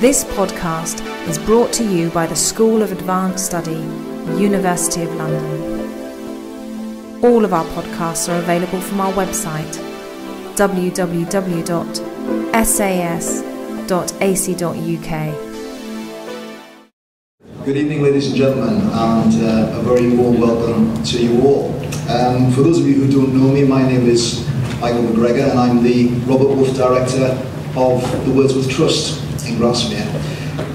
This podcast is brought to you by the School of Advanced Study, University of London. All of our podcasts are available from our website www.sas.ac.uk. Good evening, ladies and gentlemen, and uh, a very warm welcome to you all. Um, for those of you who don't know me, my name is Michael McGregor, and I'm the Robert Woof Director of the Wordsworth Trust Grasmere.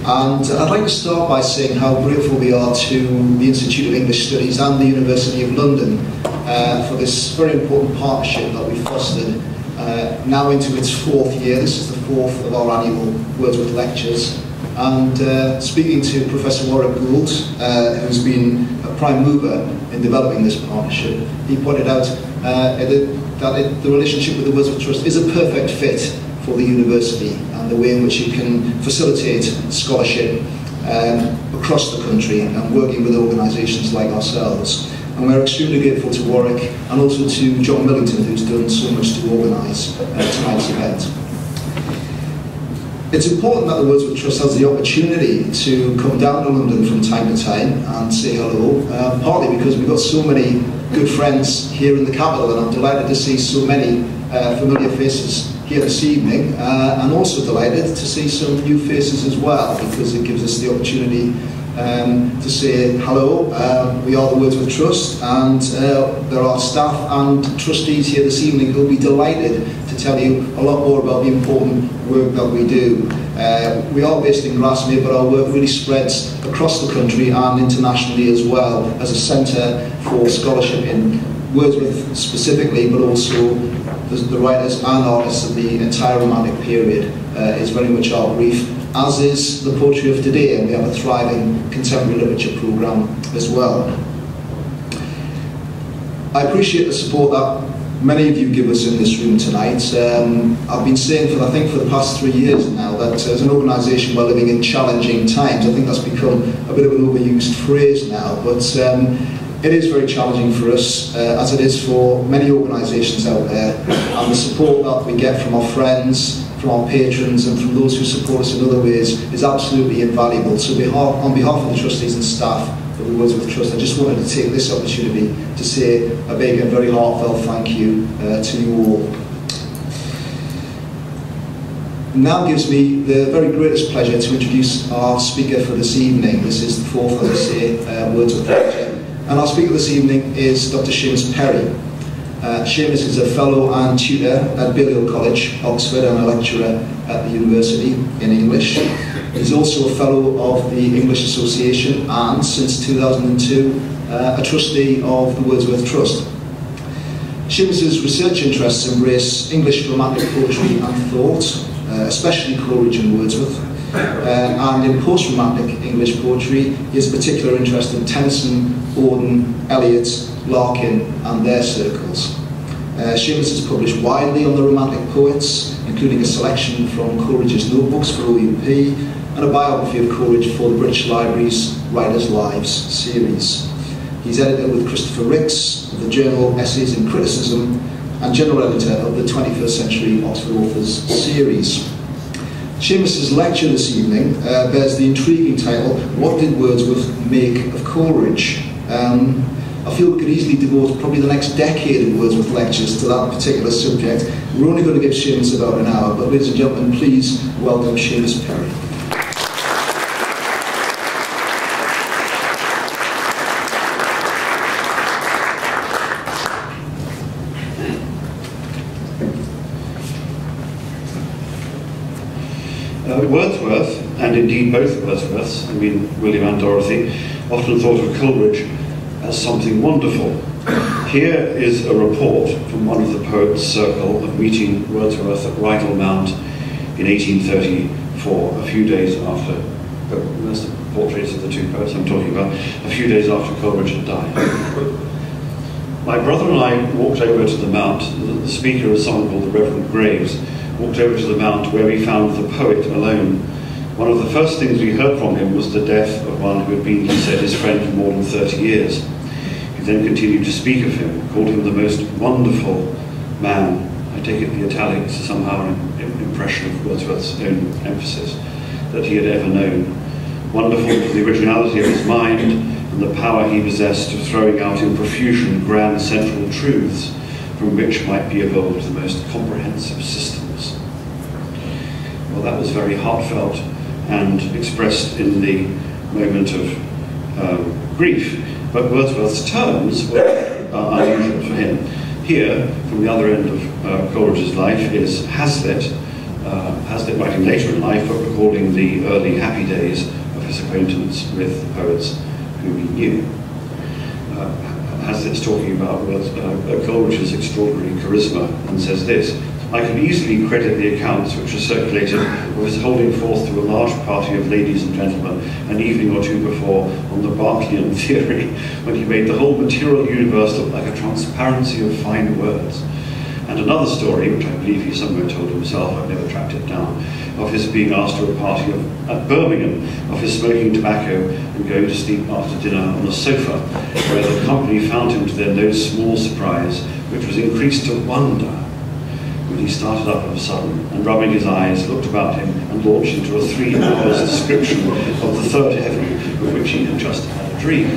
And I'd like to start by saying how grateful we are to the Institute of English Studies and the University of London uh, for this very important partnership that we've fostered uh, now into its fourth year. This is the fourth of our annual Wordsworth Lectures. And uh, speaking to Professor Warwick Gould, uh, who's been a prime mover in developing this partnership, he pointed out uh, that, it, the relationship with the Wordsworth Trust is a perfect fit for the university and the way in which it can facilitate scholarship um, across the country and working with organisations like ourselves. And we're extremely grateful to Warwick and also to John Millington, who's done so much to organise uh, tonight's event. It's important that the Wordsworth Trust has the opportunity to come down to London from time to time and say hello, uh, partly because we've got so many good friends here in the capital and I'm delighted to see so many uh, familiar faces here this evening uh, and also delighted to see some new faces as well because it gives us the opportunity um, to say hello. Um, we are the Wordsworth Trust and uh, there are staff and trustees here this evening who will be delighted to tell you a lot more about the important work that we do. Uh, we are based in Grasmere but our work really spreads across the country and internationally as well as a centre for scholarship in Wordsworth specifically but also the, the writers and artists of the entire Romantic period uh, is very much our brief, as is the poetry of today, and we have a thriving contemporary literature programme as well. I appreciate the support that many of you give us in this room tonight. Um, I've been saying for I think for the past three years now that as an organisation we're living in challenging times. I think that's become a bit of an overused phrase now, but um, it is very challenging for us, uh, as it is for many organisations out there, and the support that we get from our friends, from our patrons, and from those who support us in other ways is absolutely invaluable. So, on behalf of the trustees and staff of the Wordsworth Trust, I just wanted to take this opportunity to say a big and very heartfelt thank you uh, to you all now gives me the very greatest pleasure to introduce our speaker for this evening. This is the fourth, as I say, uh, Wordsworth Lecture. And our speaker this evening is Dr. Seamus Perry. Uh, Seamus is a fellow and tutor at Balliol College, Oxford, and a lecturer at the university in English. He's also a fellow of the English Association and, since 2002, uh, a trustee of the Wordsworth Trust. Seamus's research interests embrace English romantic poetry and thought, uh, especially Coleridge and Wordsworth, uh, and in post-romantic English poetry, he has a particular interest in Tennyson, Auden, Eliot, Larkin, and their circles. Uh, has published widely on the Romantic poets, including a selection from Coleridge's notebooks for OUP and a biography of Coleridge for the British Library's Writers' Lives series. He's editor with Christopher Ricks of the journal Essays in Criticism and general editor of the 21st Century Oxford Authors series. Seamus's lecture this evening uh, bears the intriguing title, What Did Wordsworth Make of Coleridge? Um, I feel we could easily devote probably the next decade of Wordsworth lectures to that particular subject. We're only going to give Seamus about an hour, but ladies and gentlemen, please welcome Seamus Perry. Wordsworth, and indeed both Wordsworths, I mean William and Dorothy, often thought of Coleridge as something wonderful. Here is a report from one of the poets' circle of meeting Wordsworth at Rydal Mount in 1834, a few days after, oh, there's the portraits of the two poets I'm talking about, a few days after Coleridge had died. My brother and I walked over to the Mount. The speaker is someone called the Reverend Graves, walked over to the Mount where we found the poet alone. One of the first things we heard from him was the death of one who had been, he said, his friend for more than 30 years. He then continued to speak of him, called him the most wonderful man. I take it the italics are somehow an impression of Wordsworth's own emphasis. that he had ever known. Wonderful for the originality of his mind and the power he possessed of throwing out in profusion grand central truths from which might be evolved the most comprehensive systems. That was very heartfelt and expressed in the moment of um, grief. But Wordsworth's terms were uh, unusual for him. Here, from the other end of uh, Coleridge's life, is Hazlitt, uh, Hazlitt writing later in life, but recalling the early happy days of his acquaintance with poets whom he knew. Uh, Hazlitt's talking about uh, Coleridge's extraordinary charisma and says this, I can easily credit the accounts which are circulated of his holding forth to a large party of ladies and gentlemen an evening or two before on the Berkeleyan theory, when he made the whole material universe look like a transparency of fine words. And another story, which I believe he somewhere told himself, I've never tracked it down, of his being asked to a party of, at Birmingham, of his smoking tobacco and going to sleep after dinner on the sofa, where the company found him to their no small surprise, which was increased to wonder he started up of a sudden and rubbing his eyes looked about him and launched into a three hours description of the third heaven of which he had just had a dream.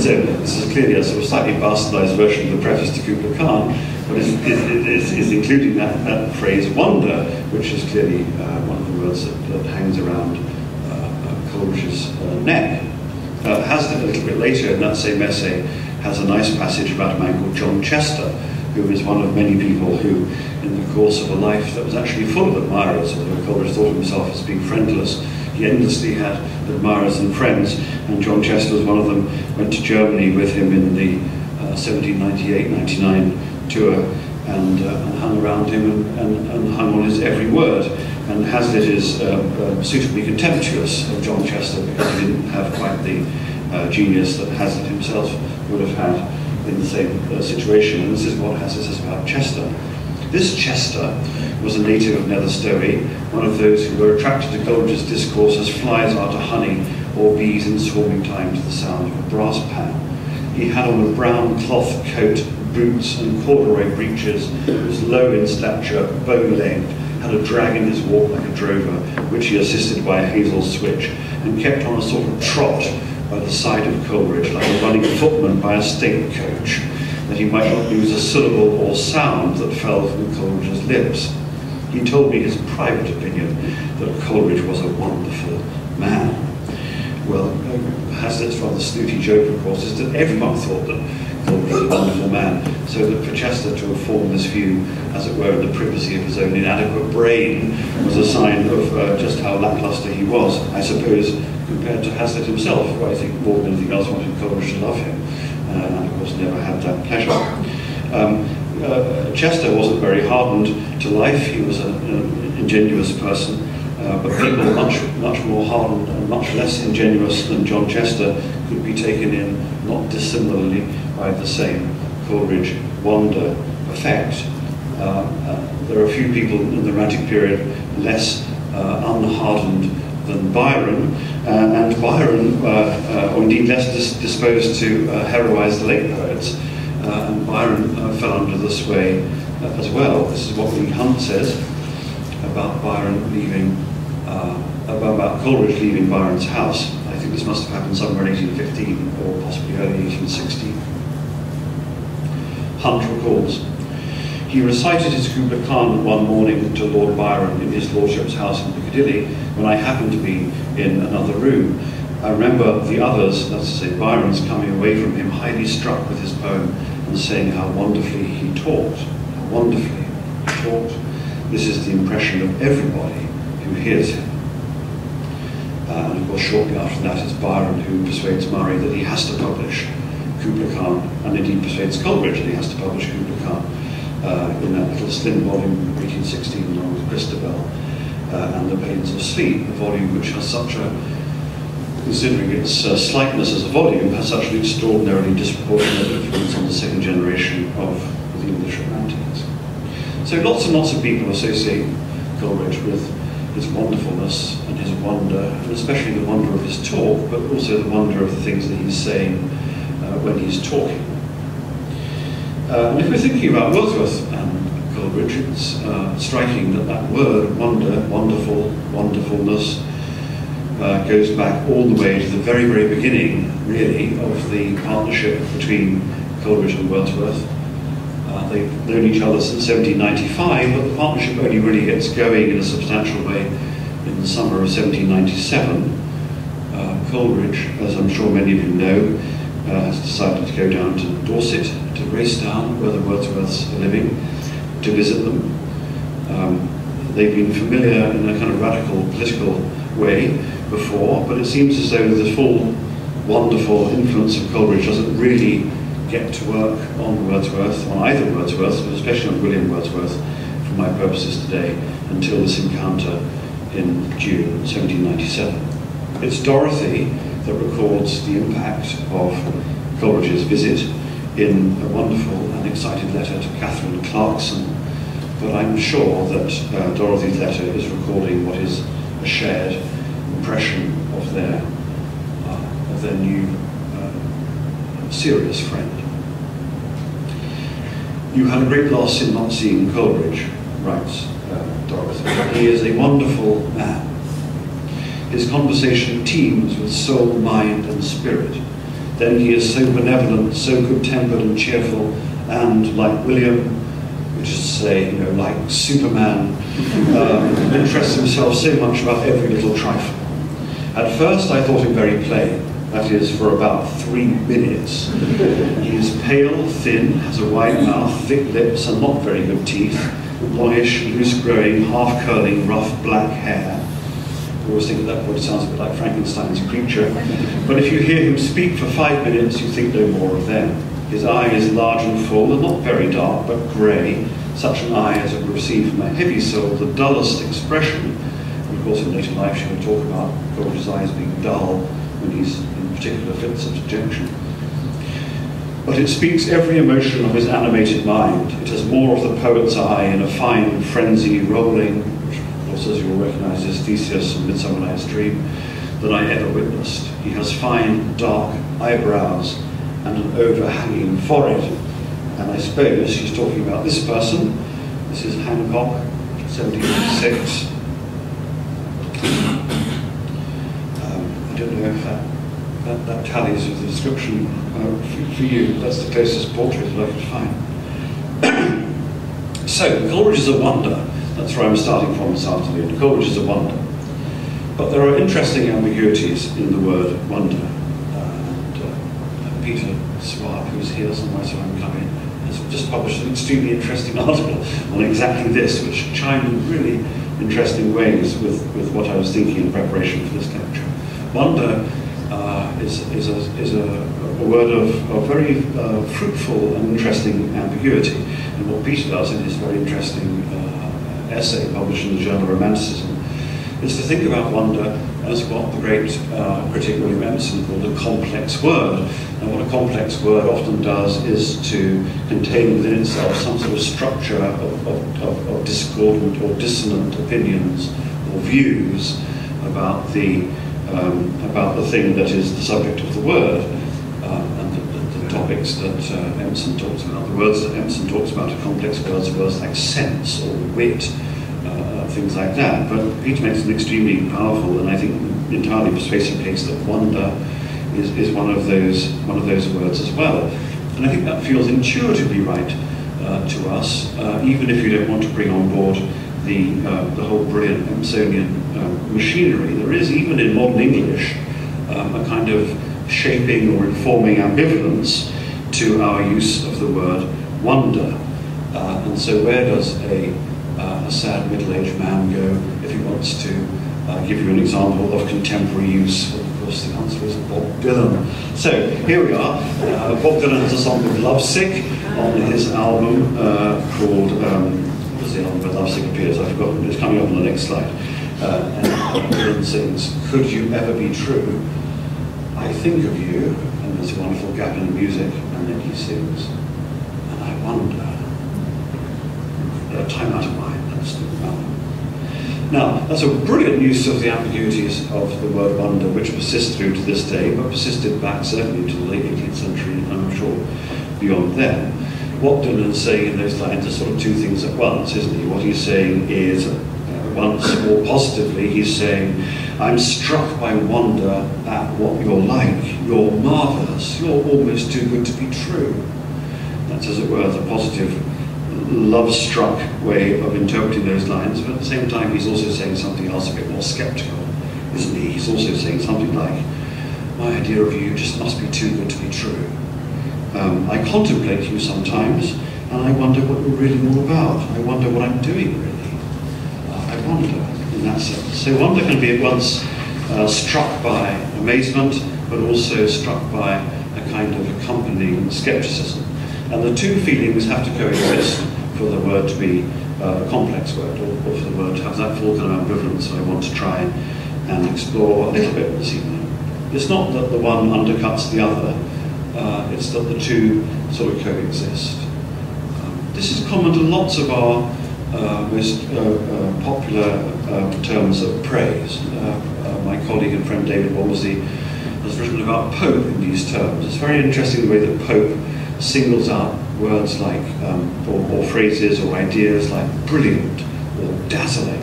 So this is clearly a sort of slightly bastardized version of the preface to Kubla Khan, but it's, it's, it's including that, that, phrase wonder, which is clearly uh, one of the words that, that hangs around uh, uh Coleridge's uh, neck. Uh, Hazlitt, a little bit later in that same essay, has a nice passage about a man called John Chester, who is one of many people who in the course of a life that was actually full of admirers, although Coleridge thought of himself as being friendless. He endlessly had admirers and friends, and John Chester was one of them, went to Germany with him in the 1798-99 uh, tour and, uh, and, hung around him and, and, and, hung on his every word. And Hazlitt is uh, uh, suitably contemptuous of John Chester because he didn't have quite the uh, genius that Hazlitt himself would have had in the same uh, situation. And this is what Hazlitt says about Chester. This Chester was a native of Nether Stowey, one of those who were attracted to Coleridge's discourse as flies are to honey or bees in swarming time to the sound of a brass pan. He had on a brown cloth coat, boots and corduroy breeches, was low in stature, bow-legged, had a drag in his walk like a drover, which he assisted by a hazel switch, and kept on a sort of trot by the side of Coleridge, like a running footman by a state coach that he might not lose a syllable or sound that fell from Coleridge's lips. He told me his private opinion that Coleridge was a wonderful man. Well, um, Hazlitt's rather snooty joke, of course, is that everyone thought that Was a wonderful man, so that for Chester to have formed this view, as it were, in the privacy of his own inadequate brain, was a sign of uh, just how lackluster he was, I suppose, compared to Hazlitt himself, who I think more than anything else wanted Coleridge to love him uh, and of course never had that pleasure. Um, uh, Chester wasn't very hardened to life. He was an ingenuous person, uh, but people much, much more hardened and much less ingenuous than John Chester could be taken in not dissimilarly by the same Coleridge wonder effect. Uh, uh, there are a few people in the Romantic period less uh, unhardened than Byron, uh, and Byron, uh, or indeed less dis disposed to heroise the late poets, and Byron fell under the sway as well. This is what Leigh Hunt says about Byron leaving, about Coleridge leaving Byron's house. I think this must have happened somewhere in 1815 or possibly early 1816. Hunt recalls, he recited his Kubla Khan one morning to Lord Byron in his lordship's house in Piccadilly when I happened to be in another room. I remember the others, that's to say Byron's, coming away from him highly struck with his poem and saying how wonderfully he talked, how wonderfully he talked. This is the impression of everybody who hears him. Uh, and of course, shortly after that, it's Byron who persuades Murray that he has to publish Kubla Khan, and indeed persuades Coleridge that he has to publish Kubla Khan uh, in that little slim volume, 1816, along with Christabel uh, and The Pains of Sleep, a volume which has such a, considering its uh, slightness as a volume, has such an extraordinarily disproportionate influence on the second generation of the English Romantics. So lots and lots of people associate Coleridge with his wonderfulness and his wonder, and especially the wonder of his talk, but also the wonder of the things that he's saying when he's talking. Uh, and if we're thinking about Wordsworth and Coleridge, it's uh, striking that that word, wonder, wonderful, wonderfulness, uh, goes back all the way to the very, very beginning, really, of the partnership between Coleridge and Wordsworth. Uh, they've known each other since 1795, but the partnership only really gets going in a substantial way in the summer of 1797. Uh, Coleridge, as I'm sure many of you know, uh, has decided to go down to Dorset, to Racedown, where the Wordsworths are living, to visit them. Um, they've been familiar in a kind of radical political way before, but it seems as though the full wonderful influence of Coleridge doesn't really get to work on Wordsworth, on either Wordsworth, but especially on William Wordsworth, for my purposes today, until this encounter in June 1797. It's Dorothy that records the impact of Coleridge's visit in a wonderful and excited letter to Catherine Clarkson, but I'm sure that uh, Dorothy's letter is recording what is a shared impression of their, uh, of their new uh, serious friend. You had a great loss in not seeing Coleridge, writes uh, Dorothy. He is a wonderful man. His conversation teems with soul, mind, and spirit. Then he is so benevolent, so good-tempered and cheerful, and like William, which is to say, you know, like Superman, um, interests himself so much about every little trifle. At first I thought him very plain, that is, for about three minutes. He is pale, thin, has a wide mouth, thick lips, and not very good teeth, longish, loose-growing, half-curling, rough black hair. I always think at that point sounds a bit like Frankenstein's creature. But if you hear him speak for five minutes, you think no more of them. His eye is large and full, and not very dark, but grey, such an eye as it would receive from a heavy soul the dullest expression. And of course, in later life, she will talk about Coleridge's eyes being dull when he's in particular fits of dejection. But it speaks every emotion of his animated mind. It has more of the poet's eye in a fine frenzy rolling, as you'll recognize is Theseus in Midsummer Night's Dream, than I ever witnessed. He has fine, dark eyebrows and an overhanging forehead. And I suppose she's talking about this person. This is Hancock, 1786. Um, I don't know if that, that, that tallies with the description uh, for, for you. That's the closest portrait that I could find. so, Coleridge is a wonder. That's where I'm starting from this afternoon. Coleridge is a wonder. But there are interesting ambiguities in the word wonder. And uh, Peter Swaab, who's here somewhere, so I'm coming, has just published an extremely interesting article on exactly this, which chimed in really interesting ways with, with what I was thinking in preparation for this lecture. Wonder uh, is, is, a, is a, a word of, of very uh, fruitful and interesting ambiguity. And what Peter does in his very interesting essay published in the Journal of Romanticism is to think about wonder as what the great uh, critic William Empson called a complex word. And what a complex word often does is to contain within itself some sort of structure of, of, of, of discordant or dissonant opinions or views about the, um, about the thing that is the subject of the word. Uh, and the, the, the, topics that uh, Empson talks about, the words that Empson talks about are complex words, words like sense or wit, uh, things like that. But Peter makes an extremely powerful and I think entirely persuasive case that wonder is, is one of those one of those words as well. And I think that feels intuitively right uh, to us, uh, even if you don't want to bring on board the uh, the whole brilliant Empsonian um, machinery. There is even in modern English um, a kind of shaping or informing ambivalence to our use of the word wonder. Uh, and so where does a uh, a sad middle-aged man go if he wants to uh, give you an example of contemporary use? Well, of course, the answer is Bob Dylan. So here we are. Uh, Bob Dylan has a song called Lovesick on his album uh, called, um, what was the album where Lovesick appears? I've forgotten. It's coming up on the next slide. Uh, and Dylan sings, Could you ever be true? I think of you, and there's a wonderful gap in the music, and then he sings, and I wonder uh, time out of mind. That's the Now, that's a brilliant use of the ambiguities of the word wonder, which persists through to this day, but persisted back certainly to the late 18th century, and I'm sure beyond then. What Dylan is saying in those lines are sort of two things at once, isn't he? What he's saying is, once more positively, he's saying, I'm struck by wonder at what you're like. You're marvellous. You're almost too good to be true. That's, as it were, the positive, love-struck way of interpreting those lines. But at the same time, he's also saying something else a bit more sceptical, isn't he? He's also saying something like, my idea of you just must be too good to be true. Um, I contemplate you sometimes, and I wonder what you're really all about. I wonder what I'm doing, really. Wonder, in that sense. So wonder can be at once uh, struck by amazement, but also struck by a kind of accompanying skepticism. And the two feelings have to coexist for the word to be uh, a complex word, or, or, for the word to have that full kind of ambivalence that I want to try and explore a little bit this evening. It's not that the one undercuts the other, uh, it's that the two sort of coexist. Um, this is common to lots of our uh, uh, uh popular uh, terms of praise. Uh, my colleague and friend David Womersley has written about Pope in these terms. It's very interesting the way that Pope singles out words like, um, or, or phrases or ideas like brilliant or dazzling,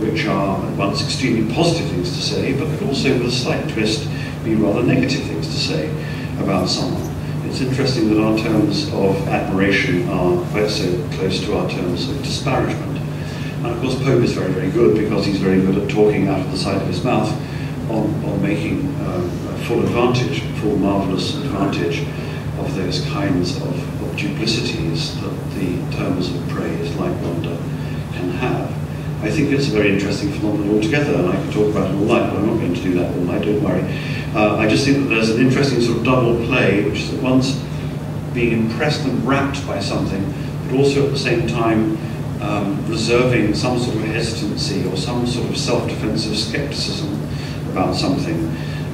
which are at once extremely positive things to say, but could also, with a slight twist, be rather negative things to say about someone. It's interesting that our terms of admiration are quite so close to our terms of disparagement. And of course Pope is very, very good because he's very good at talking out of the side of his mouth on, on making um, full advantage, full marvellous advantage of those kinds of, of duplicities that the terms of praise, like wonder, can have. I think it's a very interesting phenomenon altogether, and I could talk about it all night, but I'm not going to do that all night, don't worry. Uh, I just think that there's an interesting sort of double play, which is at once being impressed and rapt by something, but also at the same time um, reserving some sort of hesitancy or some sort of self-defensive skepticism about something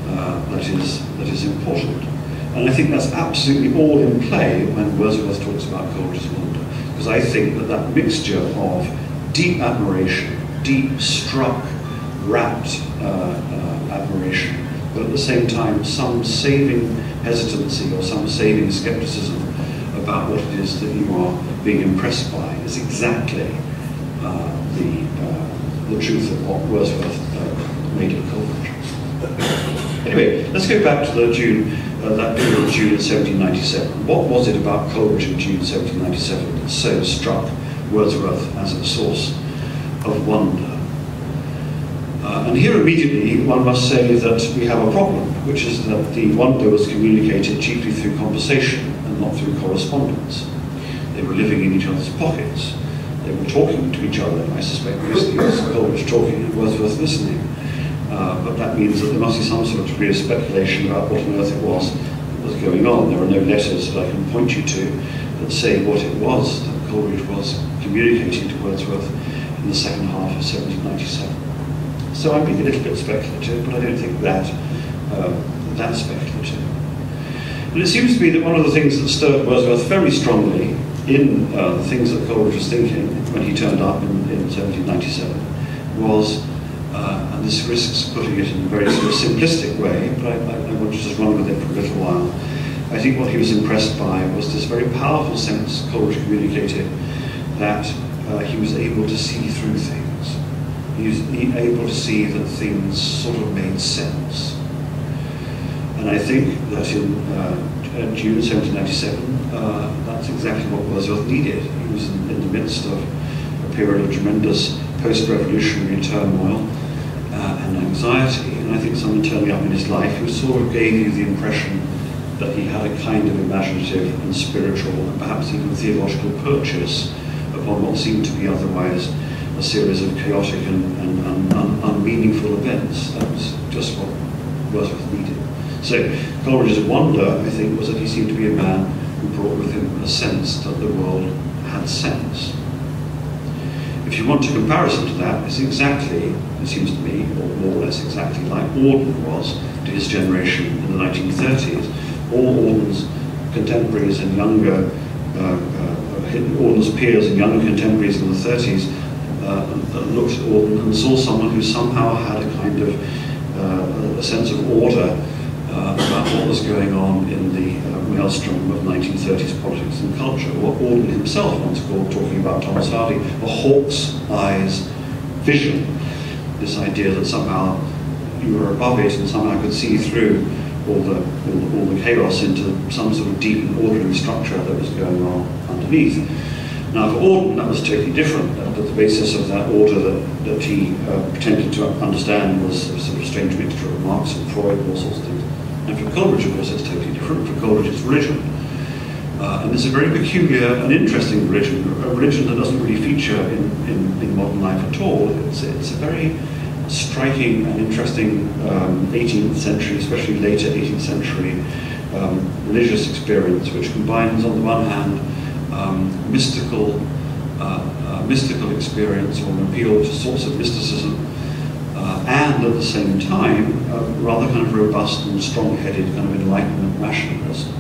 uh, that is that is important. And I think that's absolutely all in play when Wordsworth talks about Coleridge's wonder, because I think that that mixture of deep admiration, deep struck, rapt uh, uh, admiration, but at the same time some saving hesitancy or some saving skepticism about what it is that you are being impressed by is exactly uh, the, uh, the truth of what Wordsworth uh, made of Coleridge. Anyway, let's go back to the June, uh, that period of June 1797. What was it about Coleridge in June 1797 that so struck Wordsworth as a source of wonder? Uh, and here immediately one must say that we have a problem, which is that the wonder was communicated chiefly through conversation and not through correspondence. They were living in each other's pockets. They were talking to each other, I suspect mostly was Coleridge talking and Wordsworth listening. Uh, but that means that there must be some sort of degree of speculation about what on earth it was that was going on. There are no letters that I can point you to that say what it was that Coleridge was communicating to Wordsworth in the second half of 1797. So I'm being a little bit speculative, but I don't think that uh, that speculative. But it seems to me that one of the things that stirred Wordsworth very strongly in uh, the things that Coleridge was thinking when he turned up in, in 1797 was, uh, and this risks putting it in a very sort of simplistic way, but I, I, I want to just run with it for a little while. I think what he was impressed by was this very powerful sense Coleridge communicated that uh, he was able to see through things he was able to see that things sort of made sense. And I think that in uh, June 1797, uh, that's exactly what Wordsworth needed. He was in, in, the midst of a period of tremendous post-revolutionary turmoil uh, and anxiety, and I think someone turning up in his life who sort of gave you the impression that he had a kind of imaginative and spiritual and perhaps even theological purchase upon what seemed to be otherwise a series of chaotic and, and, and un, unmeaningful events. That was just what Wordsworth needed. So Coleridge's wonder, I think, was that he seemed to be a man who brought with him a sense that the world had sense. If you want a comparison to that, it's exactly, it seems to me, or more or less exactly like Auden was to his generation in the 1930s. All Auden's contemporaries and younger, uh, uh, Auden's peers and younger contemporaries in the 30s uh, looked at Auden and saw someone who somehow had a kind of uh, a sense of order uh, about what was going on in the maelstrom of 1930s politics and culture. What Auden himself once called, talking about Thomas Hardy, a hawk's eyes vision, this idea that somehow you were above it and somehow could see through all the, all the, all the chaos into some sort of deep and orderly structure that was going on underneath. Now for Auden that was totally different, that the basis of that order that, that he uh, pretended to understand was a sort of strange mixture of Marx and Freud and all sorts of things. And for Coleridge, of course, it's totally different. For Coleridge, it's religion. Uh, and it's a very peculiar and interesting religion, a religion that doesn't really feature in, in, in modern life at all. It's, it's a very striking and interesting um, 18th century, especially later 18th century um, religious experience, which combines, on the one hand, um, mystical, uh, uh, mystical experience or an appeal to sorts of mysticism, uh, and at the same time, a rather kind of robust and strong-headed kind of enlightenment rationalism.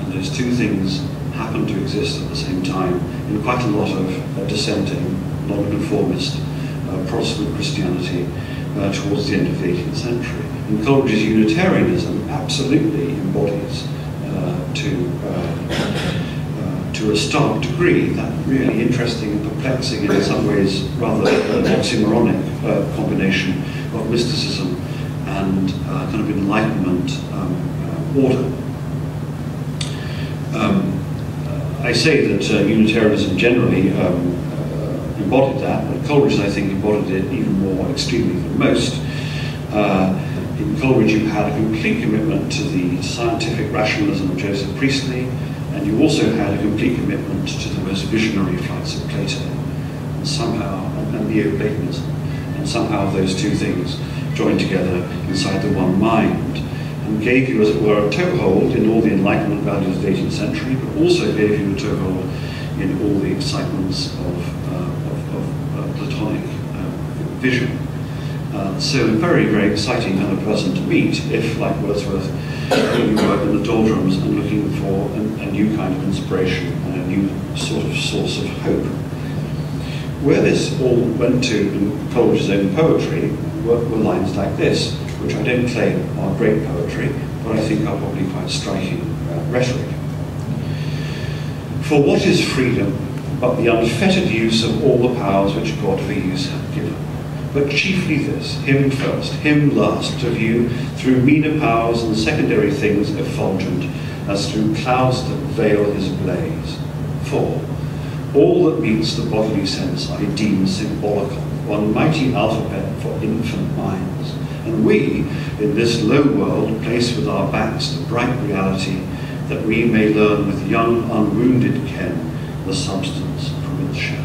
And those two things happen to exist at the same time in quite a lot of uh, dissenting, non-conformist uh, Protestant Christianity towards the end of the 18th century. And Coleridge's Unitarianism absolutely embodies uh, to, uh, to a stark degree that really interesting and perplexing and in some ways rather oxymoronic combination of mysticism and kind of enlightenment um, order. Um, I say that uh, Unitarianism generally um, embodied that, but Coleridge, I think, embodied it even more extremely than most. Uh, in Coleridge, you had a complete commitment to the scientific rationalism of Joseph Priestley, and you also had a complete commitment to the most visionary flights of Plato, and somehow, and, Neo-Platonism, and somehow those two things joined together inside the one mind, and gave you, as it were, a toehold in all the Enlightenment values of the 18th century, but also gave you a toehold in all the excitements of, uh, of, of uh, Platonic uh, vision. Uh, so very, very exciting kind of person to meet if, like Wordsworth, you were in the doldrums and looking for a, a new kind of inspiration and a new sort of source of hope. Where this all went to in Coleridge's own poetry were, were lines like this, which I don't claim are great poetry, but I think are probably quite striking uh, rhetoric. For what is freedom but the unfettered use of all the powers which God for use hath given? But chiefly this, him first, him last, to view through meaner powers and secondary things effulgent, as through clouds that veil his blaze. For all that meets the bodily sense I deem symbolical, one mighty alphabet for infant minds. And we, in this low world, place with our backs the bright reality, that we may learn with young unwounded ken the substance from its shadow.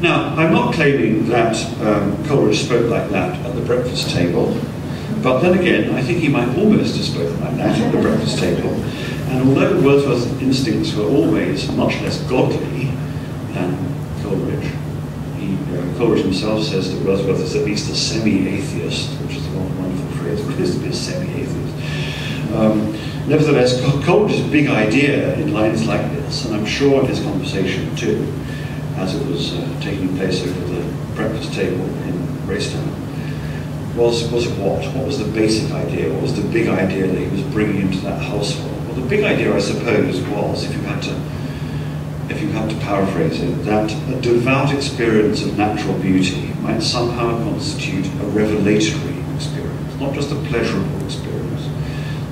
Now, I'm not claiming that um, Coleridge spoke like that at the breakfast table, but then again, I think he might almost have spoken like that at the breakfast table. And although Wordsworth's instincts were always much less godly than Coleridge, he, uh, Coleridge himself says that Wordsworth is at least a semi-atheist, which is a wonderful phrase, what is to be a semi-atheist? Um, nevertheless, Coleridge's big idea in lines like this, and I'm sure in his conversation too, as it was uh, taking place over the breakfast table in Racedown, was, was what? What was the basic idea? What was the big idea that he was bringing into that household? Well, the big idea, I suppose, was, if you had to, if you had to paraphrase it, that a devout experience of natural beauty might somehow constitute a revelatory experience, not just a pleasurable experience,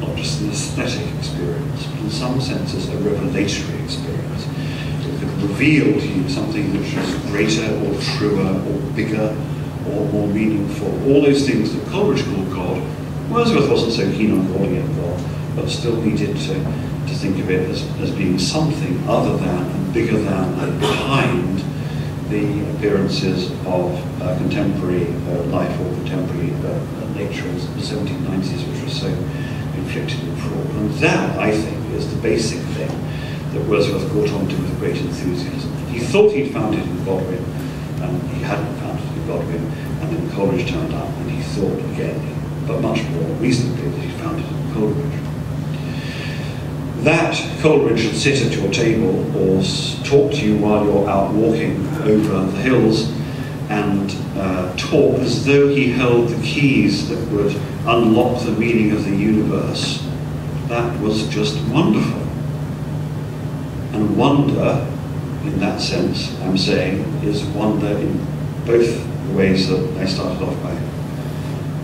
not just an aesthetic experience, but in some senses a revelatory experience reveal to you something which is greater or truer or bigger or more meaningful. All those things that Coleridge called God, Wordsworth wasn't so keen on calling it God, but still needed to, to think of it as, as being something other than and bigger than and behind the appearances of uh, contemporary uh, life or contemporary uh, nature in the 1790s, which was so inflicted and fraud. And that, I think, is the basic thing that Wordsworth caught on to with great enthusiasm. He thought he'd found it in Godwin, and he hadn't found it in Godwin, and then Coleridge turned up, and he thought again, but much more reasonably, that he found it in Coleridge. That Coleridge should sit at your table or talk to you while you're out walking over the hills and uh, talk as though he held the keys that would unlock the meaning of the universe, that was just wonderful and wonder in that sense, I'm saying, is wonder in both the ways that I started off by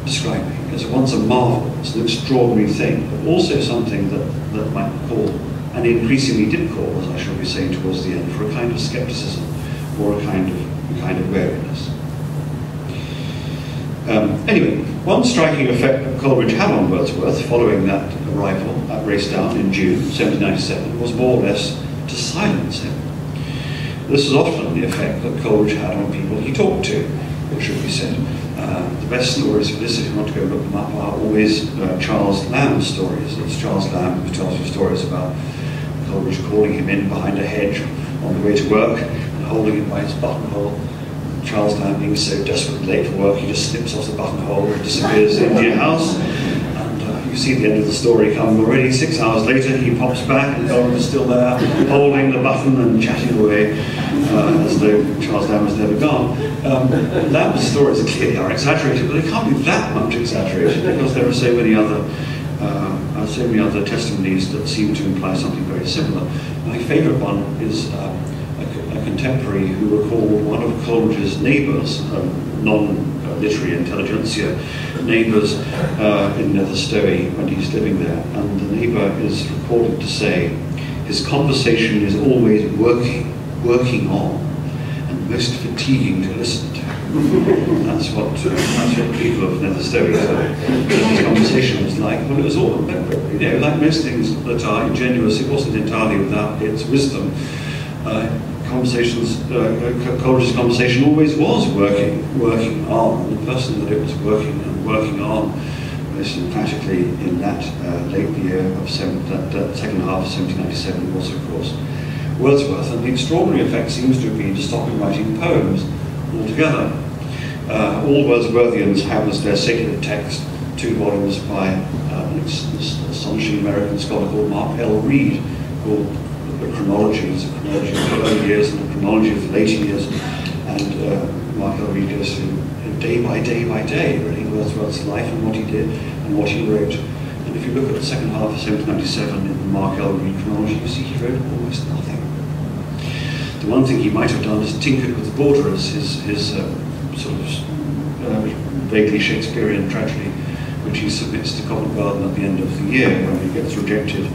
describing. It's once a marvel, it's an extraordinary thing, but also something that, that might call, and increasingly did call, as I shall be saying towards the end, for a kind of skepticism or a kind of, a kind of wariness. Um, anyway, one striking effect that Coleridge had on Wordsworth following that arrival at Racedown in June 1797 was more or less to silence him. This is often the effect that Coleridge had on people he talked to, it should be said. Uh, the best stories for this, if you want to go look them up, are always uh, Charles Lamb's stories. It's Charles Lamb who tells you stories about Coleridge calling him in behind a hedge on the way to work and holding him by his buttonhole Charles Lamb being so desperately late for work, he just slips off the buttonhole and disappears into your house. Uh, you see the end of the story coming already. Six hours later, he pops back and Goran is still there, holding the button and chatting away uh, as though Charles Lamb has never gone. Um, Lamb's stories clearly are exaggerated, but they can't be that much exaggerated because there are so many other uh, so many other testimonies that seem to imply something very similar. My favourite one is uh, a contemporary who recalled one of Coleridge's neighbours, um, non-literary intelligentsia, neighbours uh, in Nether Stowey when he's living there. And the neighbour is reported to say, his conversation is always working, working on, and most fatiguing to listen to. that's what that's what people of Nether Stowey said. His conversation was like, well, it was all, you know, like most things that are ingenuous, it wasn't entirely without its wisdom. Uh, conversations, uh, Coleridge's conversation always was working, working on. The person that it was working and working on most emphatically in that uh, late year of seven, that, that, second half of 1797 was, of course, Wordsworth. And the extraordinary effect seems to have been to stop him writing poems altogether. Uh, all Wordsworthians have as their sacred text two volumes by uh, an astonishing American scholar called Mark L. Reed, called the chronology, a chronology of the early years and a chronology of the later years. And uh, Mark L. Reed goes through day by day by day, really, Wordsworth's life and what he did and what he wrote. And if you look at the second half of 1797 in the Mark L. Reed chronology, you see he wrote almost nothing. The one thing he might have done is tinkered with the borderers, his, his uh, sort of uh, vaguely Shakespearean tragedy, which he submits to Covent Garden at the end of the year when he gets rejected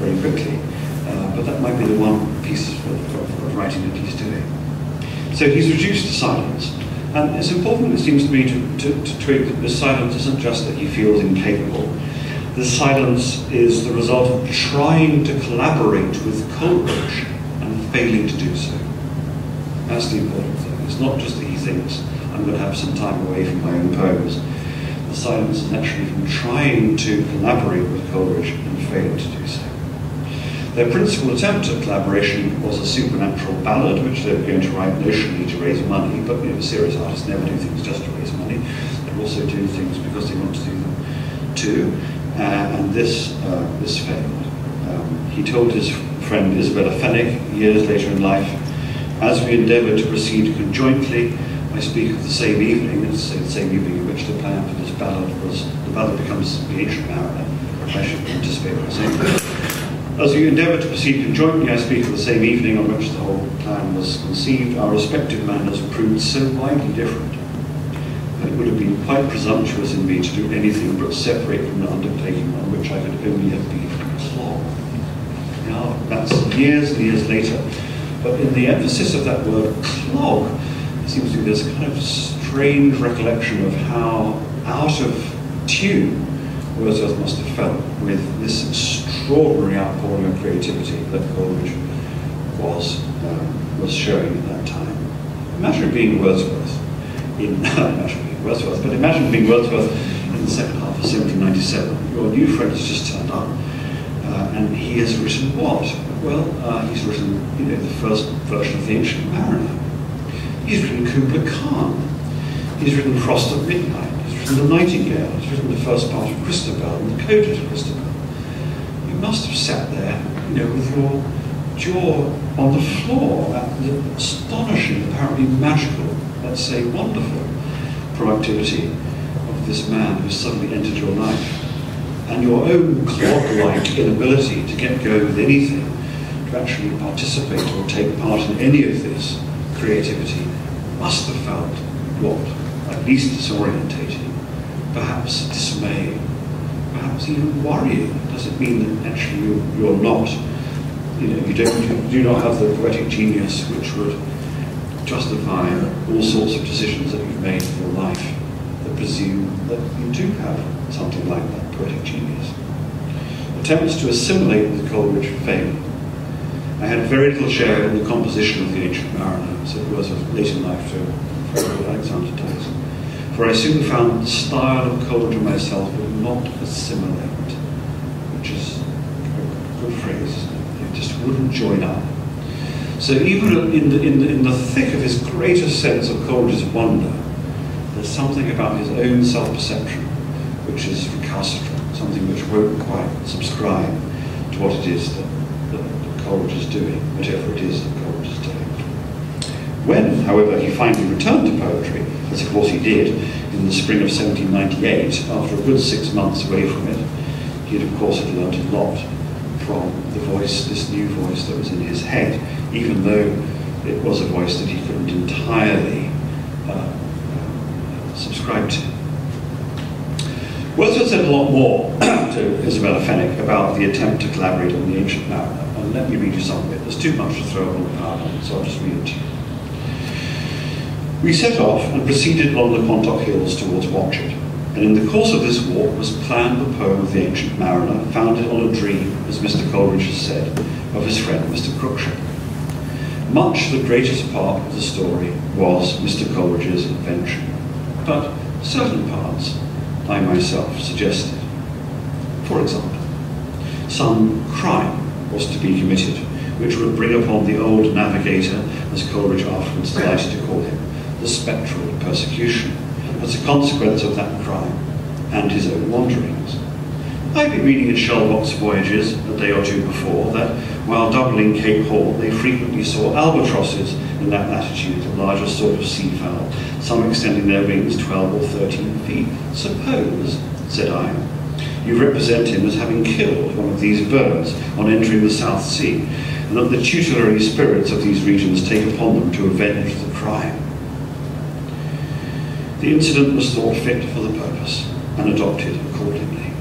very quickly. But that might be the one piece of, of, of, writing that he's doing. So he's reduced to silence. And it's important, it seems to me, to, to, to tweak that this silence isn't just that he feels incapable. The silence is the result of trying to collaborate with Coleridge and failing to do so. That's the important thing. It's not just that he thinks, I'm going to have some time away from my own poems. The silence is actually from trying to collaborate with Coleridge and failing to do so. Their principal attempt at collaboration was a supernatural ballad, which they were going to write notionally to raise money, but you know, serious artists never do things just to raise money. They also do things because they want to do them too. Uh, and this, uh, this failed. Um, he told his friend Isabella Fenwick years later in life, as we endeavour to proceed conjointly, I speak of the same evening, the same evening in which the plan for this ballad was, the ballad becomes the ancient mariner, I should anticipate what I'm saying. As we endeavour to proceed conjointly, I speak of the same evening on which the whole plan was conceived, our respective manners proved so widely different that it would have been quite presumptuous in me to do anything but separate from an undertaking on which I could only have been clog. Now, that's years and years later. But in the emphasis of that word clog, it seems to there's a kind of strange recollection of how out of tune Wordsworth must have felt with this extraordinary outpouring of creativity that Coleridge was, um, was showing at that time. Imagine being Wordsworth, in, imagine being Wordsworth, but imagine being Wordsworth in the second half of 1797. Your new friend has just turned up, uh, and he has written what? Well, uh, he's written, you know, the first version of the Ancient Mariner. He's written Kubla Khan. He's written Frost at Midnight He's written The Nightingale, he's written the first part of Christabel and the Coda to Christabel. Must have sat there, you know, with your jaw on the floor at the astonishing, apparently magical, let's say wonderful productivity of this man who suddenly entered your life. And your own clog-like inability to get going with anything to actually participate or take part in any of this creativity must have felt what, at least disorientating, perhaps dismay, perhaps even worrying. Does it mean that actually you, you're not, you know, you don't, you do not have the poetic genius which would justify all sorts of decisions that you've made in your life that presume that you do have something like that poetic genius. Attempts to assimilate with Coleridge failed. I had very little share in the composition of the Ancient Mariner, so it was a late in life to Alexander Tyson. For I soon found the style of Coleridge myself would not assimilate, which is a good phrase. It just wouldn't join up. So even in the, in the, in the thick of his greatest sense of Coleridge's wonder, there's something about his own self-perception which is recalcitrant, something which won't quite subscribe to what it is that, that, that Coleridge is doing, whatever it is that Coleridge is doing. When, however, he finally returned to poetry, as of course he did in the spring of 1798, after a good six months away from it, he had of course had learnt a lot from the voice, this new voice that was in his head, even though it was a voice that he couldn't entirely uh, uh, subscribe to. Wordsworth said a lot more to Isabella Fenwick about the attempt to collaborate on the Ancient Mariner, and let me read you some of it. There's too much to throw on the PowerPoint, so I'll just read it to you. We set off and proceeded along the Quantock Hills towards Watchet, and in the course of this walk was planned the poem of the Ancient Mariner, founded on a dream, as Mr. Coleridge has said, of his friend Mr. Cruikshank. Much the greatest part of the story was Mr. Coleridge's invention, but certain parts I myself suggested. For example, some crime was to be committed, which would bring upon the old navigator, as Coleridge afterwards delighted to call him, the spectral persecution, as a consequence of that crime and his own wanderings. I'd been reading in Shelvocke's Voyages a day or two before that while doubling Cape Horn, they frequently saw albatrosses in that latitude, the larger sort of seafowl, some extending their wings 12 or 13 feet. Suppose, said I, you represent him as having killed one of these birds on entering the South Sea, and that the tutelary spirits of these regions take upon them to avenge the crime. The incident was thought fit for the purpose and adopted accordingly.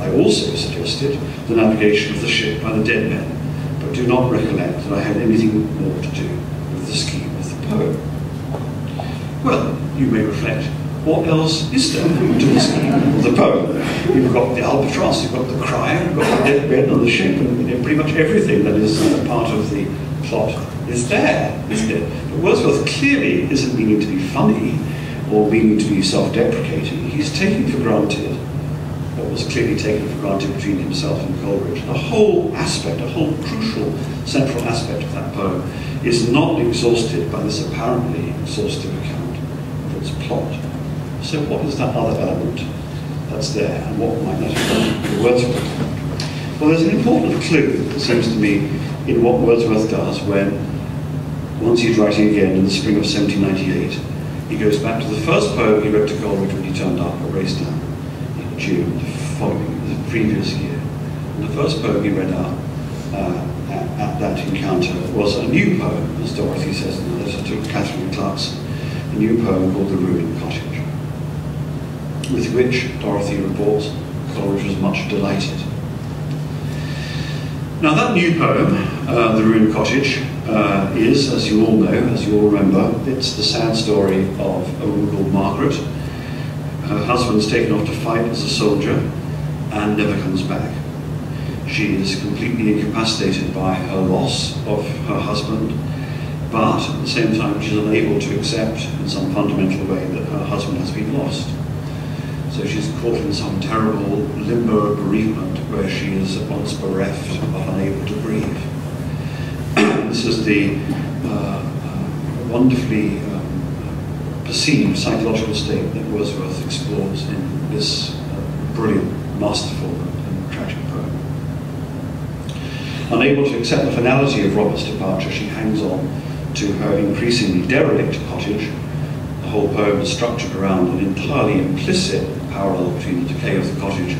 I also suggested the navigation of the ship by the dead men, but do not recollect that I had anything more to do with the scheme of the poem. Well, you may reflect, what else is there to the scheme of the poem? You've got the albatross, you've got the crier, you've got the dead men on the ship, and you know, pretty much everything that is part of the plot is there, isn't it? But Wordsworth clearly isn't meaning to be funny or meaning to be self-deprecating. He's taking for granted what was clearly taken for granted between himself and Coleridge. A whole aspect, a whole crucial central aspect of that poem is not exhausted by this apparently exhaustive account of its plot. So what is that other element that's there, and what might that have for Wordsworth? Well, there's an important clue, it seems to me, in what Wordsworth does when, once he's writing again in the spring of 1798, he goes back to the first poem he wrote to Coleridge when he turned up at Racedown in June the following, the previous year. And the first poem he read out uh, at, at, that encounter was a new poem, as Dorothy says in the letter to Catherine Clarkson, a new poem called The Ruined Cottage, with which Dorothy reports Coleridge was much delighted. Now that new poem, uh, The Ruined Cottage, uh, is, as you all know, as you all remember, it's the sad story of a woman called Margaret. Her husband's taken off to fight as a soldier and never comes back. She is completely incapacitated by her loss of her husband, but at the same time she's unable to accept in some fundamental way that her husband has been lost. So she's caught in some terrible limbo of bereavement where she is at once bereft but unable to grieve. this is the uh, uh, wonderfully um, perceived psychological state that Wordsworth explores in this uh, brilliant, masterful, and tragic poem. Unable to accept the finality of Robert's departure, she hangs on to her increasingly derelict cottage. The whole poem is structured around an entirely implicit parallel between the decay of the cottage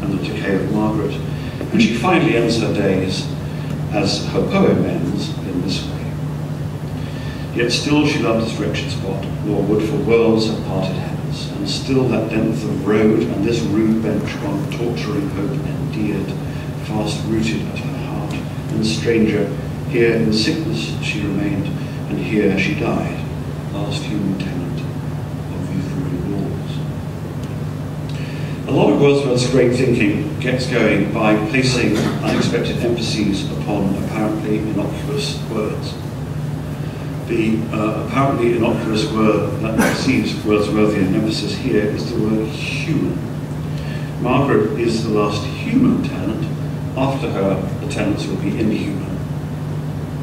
and the decay of Margaret. And she finally ends her days as her poem ends in this way. Yet still she loved this wretched spot, nor would for worlds have parted hands, and still that length of road and this rude bench one torturing hope endeared, fast rooted at her heart, and stranger, here in sickness she remained, and here she died, last human tenant of these ruined walls. A lot of Wordsworth's great thinking gets going by placing unexpected emphases upon apparently innocuous words the uh, apparently innocuous word that receives Wordsworthian emphasis here is the word human. Margaret is the last human tenant. After her, the tenants will be inhuman.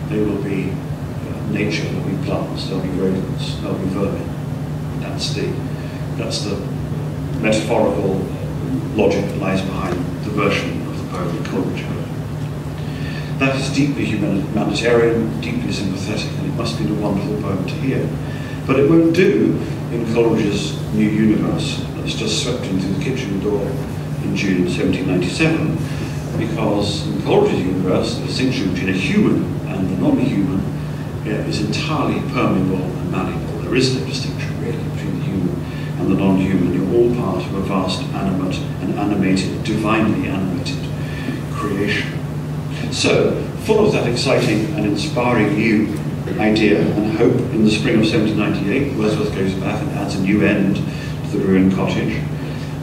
They will be uh, nature, they'll be plants, they'll be rodents, they'll be vermin. That's the, that's the metaphorical logic that lies behind the version of the poem that Coleridge heard. That is deeply humanitarian, deeply sympathetic, and it must be a wonderful poem to hear. But it won't do in Coleridge's New Universe that's just swept into the kitchen door in June 1797, because in Coleridge's universe, the distinction between a human and a non-human yeah, is entirely permeable and malleable. There is no distinction really between the human and the non-human. You're all part of a vast, animate and animated, divinely animated creation. So, full of that exciting and inspiring new idea and hope, in the spring of 1798, Wordsworth goes back and adds a new end to the ruined cottage.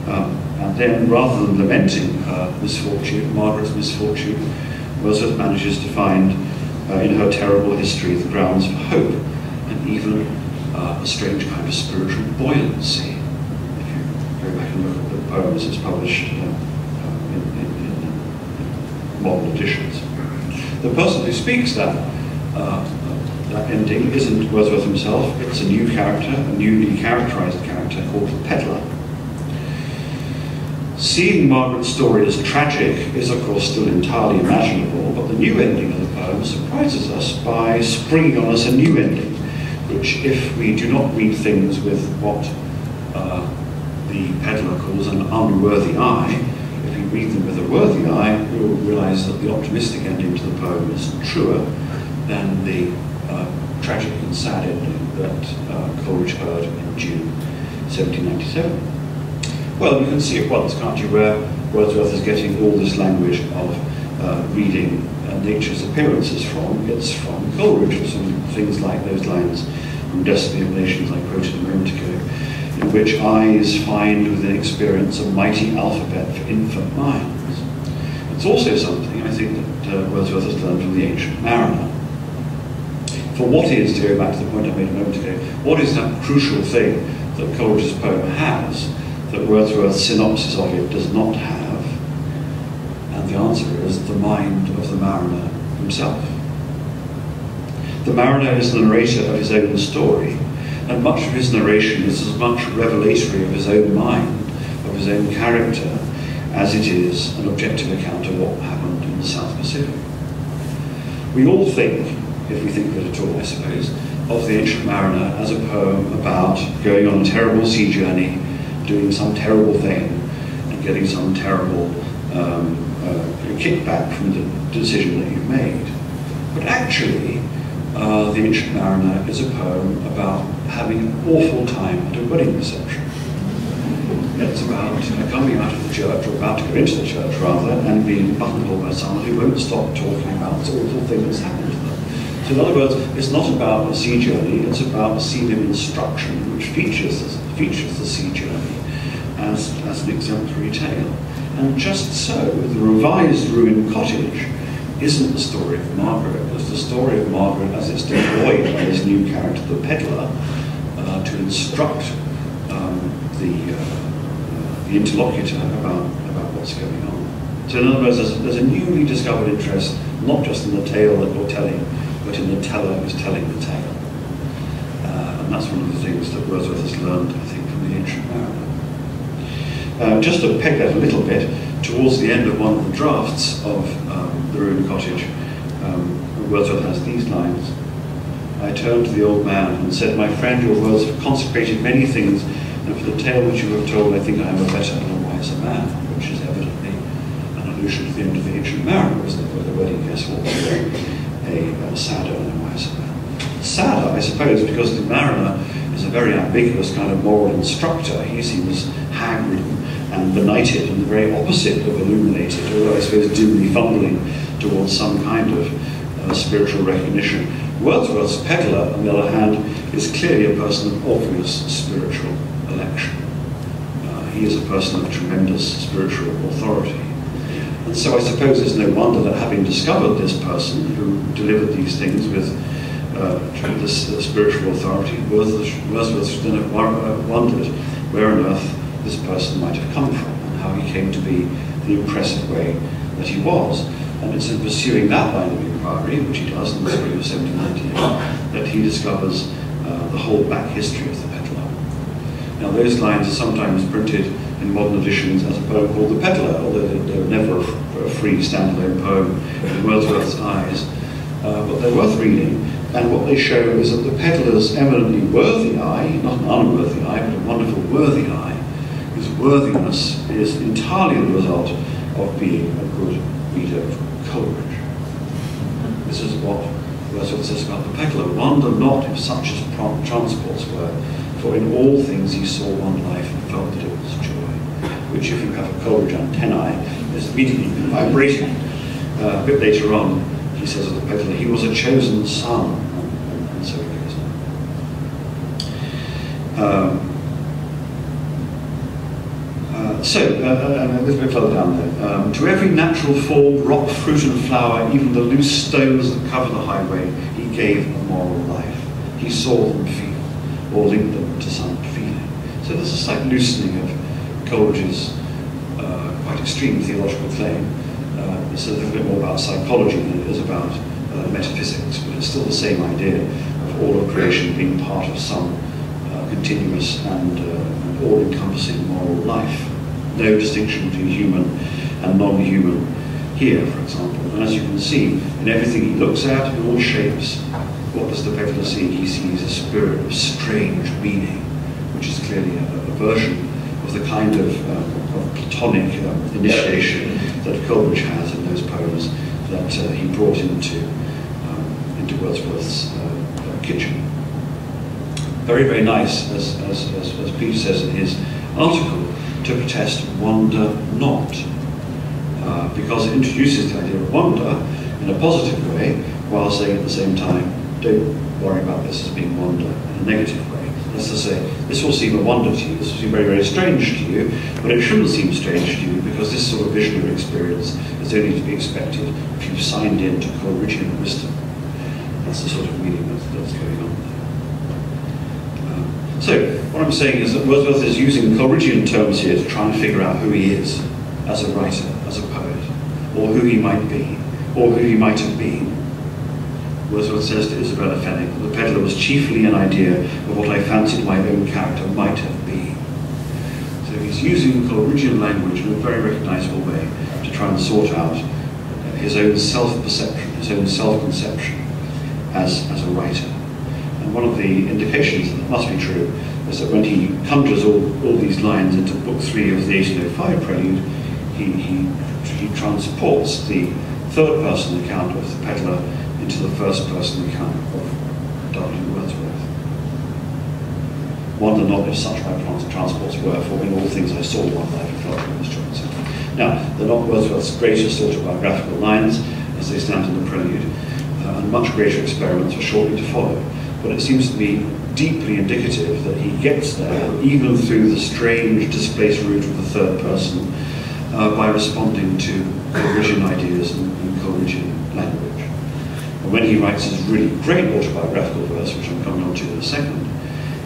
Um, and then, rather than lamenting her misfortune, Margaret's misfortune, Wordsworth manages to find uh, in her terrible history the grounds for hope and even uh, a strange kind of spiritual buoyancy. At the poems as published uh, in, in, in modern editions. The person who speaks that, uh, that ending isn't Wordsworth himself, it's a new character, a newly characterized character called the Peddler. Seeing Margaret's story as tragic is, of course, still entirely imaginable, but the new ending of the poem surprises us by springing on us a new ending, which, if we do not read things with what uh, the peddler calls an unworthy eye, if you read them with a worthy eye, you'll realize that the optimistic ending to the poem is truer than the uh, tragic and sad ending that uh, Coleridge heard in June 1797. Well, you can see at once, can't you, where Wordsworth is getting all this language of uh, reading uh, nature's appearances from. It's from Coleridge, some things like those lines from Destiny of Nations I quoted a moment ago, in which eyes find within experience a mighty alphabet for infant minds. It's also something, I think, that uh, Wordsworth has learned from the ancient mariner. For what is, to go back to the point I made a moment ago, what is that crucial thing that Coleridge's poem has that Wordsworth's synopsis of it does not have? And the answer is the mind of the mariner himself. The mariner is the narrator of his own story, and much of his narration is as much revelatory of his own mind, of his own character, as it is an objective account of what happened in the South Pacific. We all think, if we think of it at all, I suppose, of the Ancient Mariner as a poem about going on a terrible sea journey doing some terrible thing and getting some terrible um, uh, kickback from the decision that you've made. But actually, uh, The Ancient Mariner is a poem about having an awful time at a wedding reception. It's about coming out of the church, or about to go into the church rather, and being buttonholed by someone who won't stop talking about the awful thing that's happened to them. So in other words, it's not about a sea journey, it's about a scene of instruction which features, features the sea journey as, as an exemplary tale. And just so, the revised ruined cottage isn't the story of Margaret, it's the story of Margaret as it's deployed by this new character, the peddler, uh, to instruct um, the, uh, the interlocutor about, about what's going on. So in other words, there's, there's a newly discovered interest, not just in the tale that you're telling, but in the teller who's telling the tale. Uh, and that's one of the things that Wordsworth has learned, I think, from the ancient mariner. Uh, just to peg that a little bit, towards the end of one of the drafts of Ruined Cottage, um, Wordsworth has these lines. I turned to the old man and said, My friend, your words have consecrated many things, and for the tale which you have told, I think I am a better and a wiser man, which is evidently an allusion to the end of the Ancient it? Where the wedding guest walks away, a, a sadder and a wiser man. Sadder, I suppose, because the mariner is a very ambiguous kind of moral instructor. He seems hag-ridden and benighted and the very opposite of illuminated, although I suppose dimly fumbling towards some kind of uh, spiritual recognition. Wordsworth's peddler, on the other hand, is clearly a person of obvious spiritual election. Uh, he is a person of tremendous spiritual authority. And so I suppose it's no wonder that having discovered this person who delivered these things with uh, tremendous uh, spiritual authority, Wordsworth then uh, wondered where on earth this person might have come from and how he came to be the impressive way that he was. And it's in pursuing that line of inquiry, which he does in the spring of 1798, that he discovers uh, the whole back history of the Peddler. Now those lines are sometimes printed in modern editions as a poem called The Peddler, although they're never a free standalone poem in Wordsworth's eyes. Uh, but they're worth reading, and what they show is that the peddler's eminently worthy eye, not an unworthy eye, but a wonderful worthy eye, his worthiness is entirely the result of being a good reader This is what Wordsworth says about the peddler. Wonder not if such as transports were, for in all things he saw one life and felt that it was joy, which if you have a Coleridge antennae, is immediately vibrating. Uh, a bit later on, he says of the peddler, he was a chosen son, and, and so he goes on. Um, so, uh, a little bit further down there. Um, to every natural form, rock, fruit, and flower, even the loose stones that cover the highway, he gave a moral life. He saw them feel, or linked them to some feeling. So there's a slight loosening of Coleridge's uh, quite extreme theological claim. Uh, it's a little bit more about psychology than it is about uh, metaphysics, but it's still the same idea of all of creation being part of some uh, continuous and uh, all-encompassing moral life no distinction between human and non-human here, for example. And as you can see, in everything he looks at, in all shapes, what does the peddler see? He sees a spirit of strange meaning, which is clearly a, a version of the kind of, uh, of platonic uh, initiation that Coleridge has in those poems that uh, he brought into, um, into Wordsworth's uh, kitchen. Very, very nice, as, as, as, as Peter says in his article, to protest wonder not, uh, because it introduces the idea of wonder in a positive way, while saying at the same time, don't worry about this as being wonder in a negative way. That's to say, this will seem a wonder to you, this will seem very, very strange to you, but it shouldn't seem strange to you because this sort of visionary experience is only to be expected if you've signed in to Coleridgean wisdom. That's the sort of meaning that's, that's going on there. So, what I'm saying is that Wordsworth is using Coleridgean terms here to try and figure out who he is as a writer, as a poet, or who he might be, or who he might have been. Wordsworth says to Isabella Fenwick that the peddler was chiefly an idea of what I fancied my own character might have been. So he's using Coleridgean language in a very recognizable way to try and sort out his own self-perception, his own self-conception as, as a writer. And one of the indications that must be true is that when he conjures all, all these lines into Book 3 of the 1805 Prelude, he, he, he transports the third person account of the peddler into the first person account of W. Wordsworth. Wonder not if such my transports were, for in all things I saw one life and felt in this choice. Now, they're not Wordsworth's greatest autobiographical lines, as they stand in the prelude, uh, and much greater experiments are shortly to follow but it seems to be deeply indicative that he gets there, even through the strange displaced route of the third person, uh, by responding to Coleridgean ideas and, and Coleridgean language. And when he writes his really great autobiographical verse, which I'm coming on to in a second,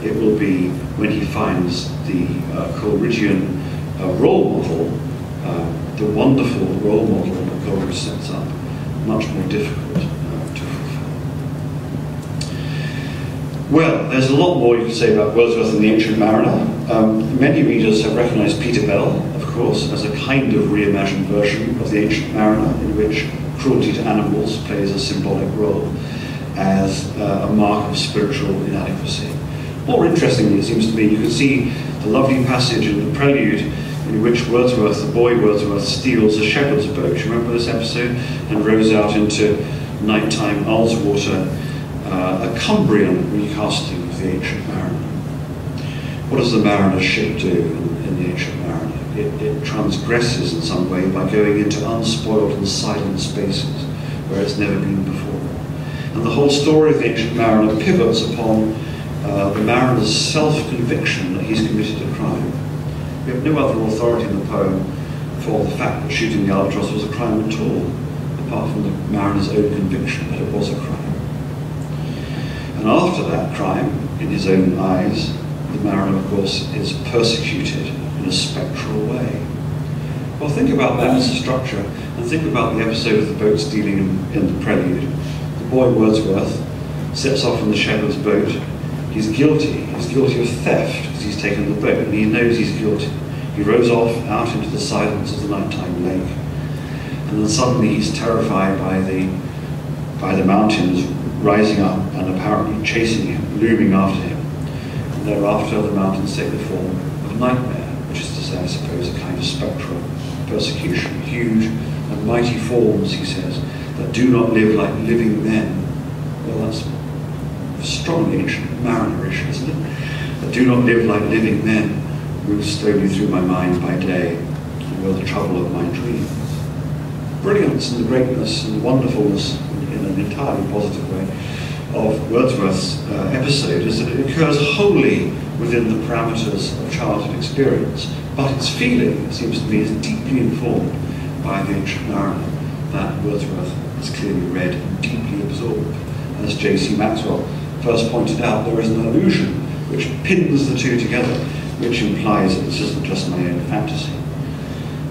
it will be when he finds the uh, Coleridgean uh, role model, uh, the wonderful role model that Coleridge sets up, much more difficult Well, there's a lot more you could say about Wordsworth and the Ancient Mariner. Um, many readers have recognized Peter Bell, of course, as a kind of reimagined version of the Ancient Mariner, in which cruelty to animals plays a symbolic role as uh, a mark of spiritual inadequacy. More interestingly, it seems to me, you can see the lovely passage in the prelude in which Wordsworth, the boy Wordsworth, steals a shepherd's boat. You remember this episode? And rows out into nighttime Ullswater, uh, a Cumbrian recasting of the Ancient Mariner. What does the mariner's ship do in, in the Ancient Mariner? It, it transgresses in some way by going into unspoiled and silent spaces where it's never been before. And the whole story of the Ancient Mariner pivots upon uh, the mariner's self-conviction that he's committed a crime. We have no other authority in the poem for the fact that shooting the albatross was a crime at all, apart from the mariner's own conviction that it was a crime. And after that crime, in his own eyes, the mariner, of course, is persecuted in a spectral way. Well, think about that as a structure, and think about the episode of the boat stealing in, in the prelude. The boy Wordsworth sets off in the shepherd's boat. He's guilty. He's guilty of theft because he's taken the boat, and he knows he's guilty. He rows off out into the silence of the nighttime lake, and then suddenly he's terrified by the by the mountains rising up and apparently chasing him, looming after him. And thereafter, the mountains take the form of a nightmare, which is to say, I suppose, a kind of spectral persecution, huge and mighty forms, he says, that do not live like living men. Well, that's strongly ancient, marinerish, isn't it? That do not live like living men, move slowly through my mind by day, and were the trouble of my dreams. Brilliance and the greatness and the wonderfulness an entirely positive way of Wordsworth's uh, episode is that it occurs wholly within the parameters of childhood experience, but its feeling, it seems to me, is deeply informed by the ancient mariner that Wordsworth has clearly read and deeply absorbed. As J.C. Maxwell first pointed out, there is an illusion which pins the two together, which implies that this isn't just my own fantasy.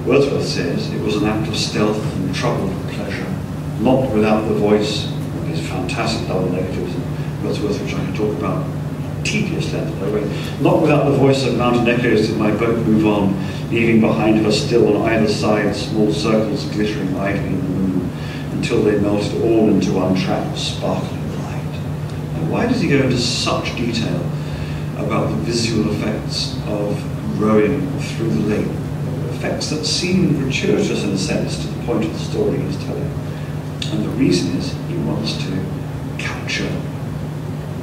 Wordsworth says it was an act of stealth and troubled pleasure, not without the voice of his fantastic double negatives in Wordsworth, which I can talk about tedious length, by the way. Not without the voice of mountain echoes did my boat move on, leaving behind her still on either side small circles glittering idly in the moon, until they melted all into one track of sparkling light. Now, why does he go into such detail about the visual effects of rowing through the lake? Effects that seem gratuitous in a sense to the point of the story he's telling. And the reason is he wants to capture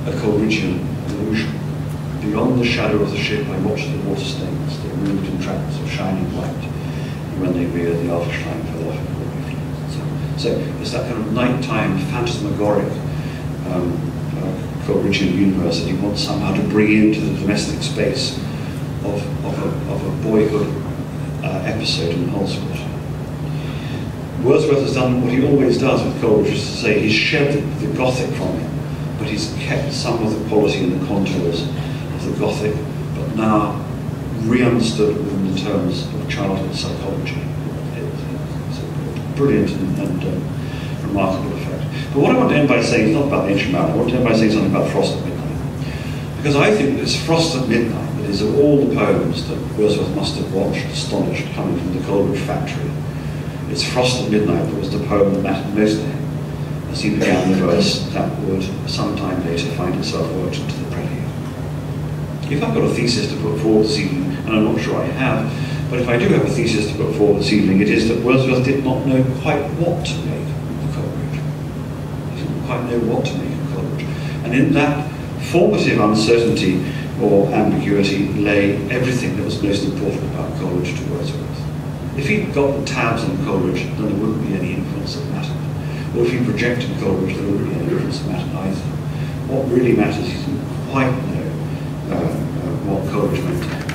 a Coleridgean illusion. Beyond the shadow of the ship, I watched the water stains. They moved in tracks of shining white. When they reared, the Alpha-Shrine fell off and so, so it's that kind of nighttime phantasmagoric um, uh, Coleridgean universe that he wants somehow to bring into the domestic space of, of, a, of a boyhood uh, episode in Ullswater. Wordsworth has done what he always does with Coleridge, is to say he's shed the, Gothic from him, but he's kept some of the quality and the contours of the Gothic, but now re-understood within the terms of childhood psychology. It's a brilliant and, and um, remarkable effect. But what I want to end by saying is not about the ancient mariner, I want to end by saying something about Frost at Midnight. Because I think this Frost at Midnight, that is of all the poems that Wordsworth must have watched, astonished, coming from the Coleridge factory, it's Frost at Midnight that was the poem that mattered most to him, as he began the verse that would sometime later find itself worked into the prelude. If I've got a thesis to put forward this evening, and I'm not sure I have, but if I do have a thesis to put forward this evening, it is that Wordsworth did not know quite what to make of Coleridge. He didn't quite know what to make of Coleridge. And in that formative uncertainty or ambiguity lay everything that was most important about Coleridge to Wordsworth. If he'd got the tabs on Coleridge, then there wouldn't be any influence that mattered. Or if he projected Coleridge, there wouldn't be any influence that mattered either. What really matters, he didn't quite know uh, uh, what Coleridge meant to him.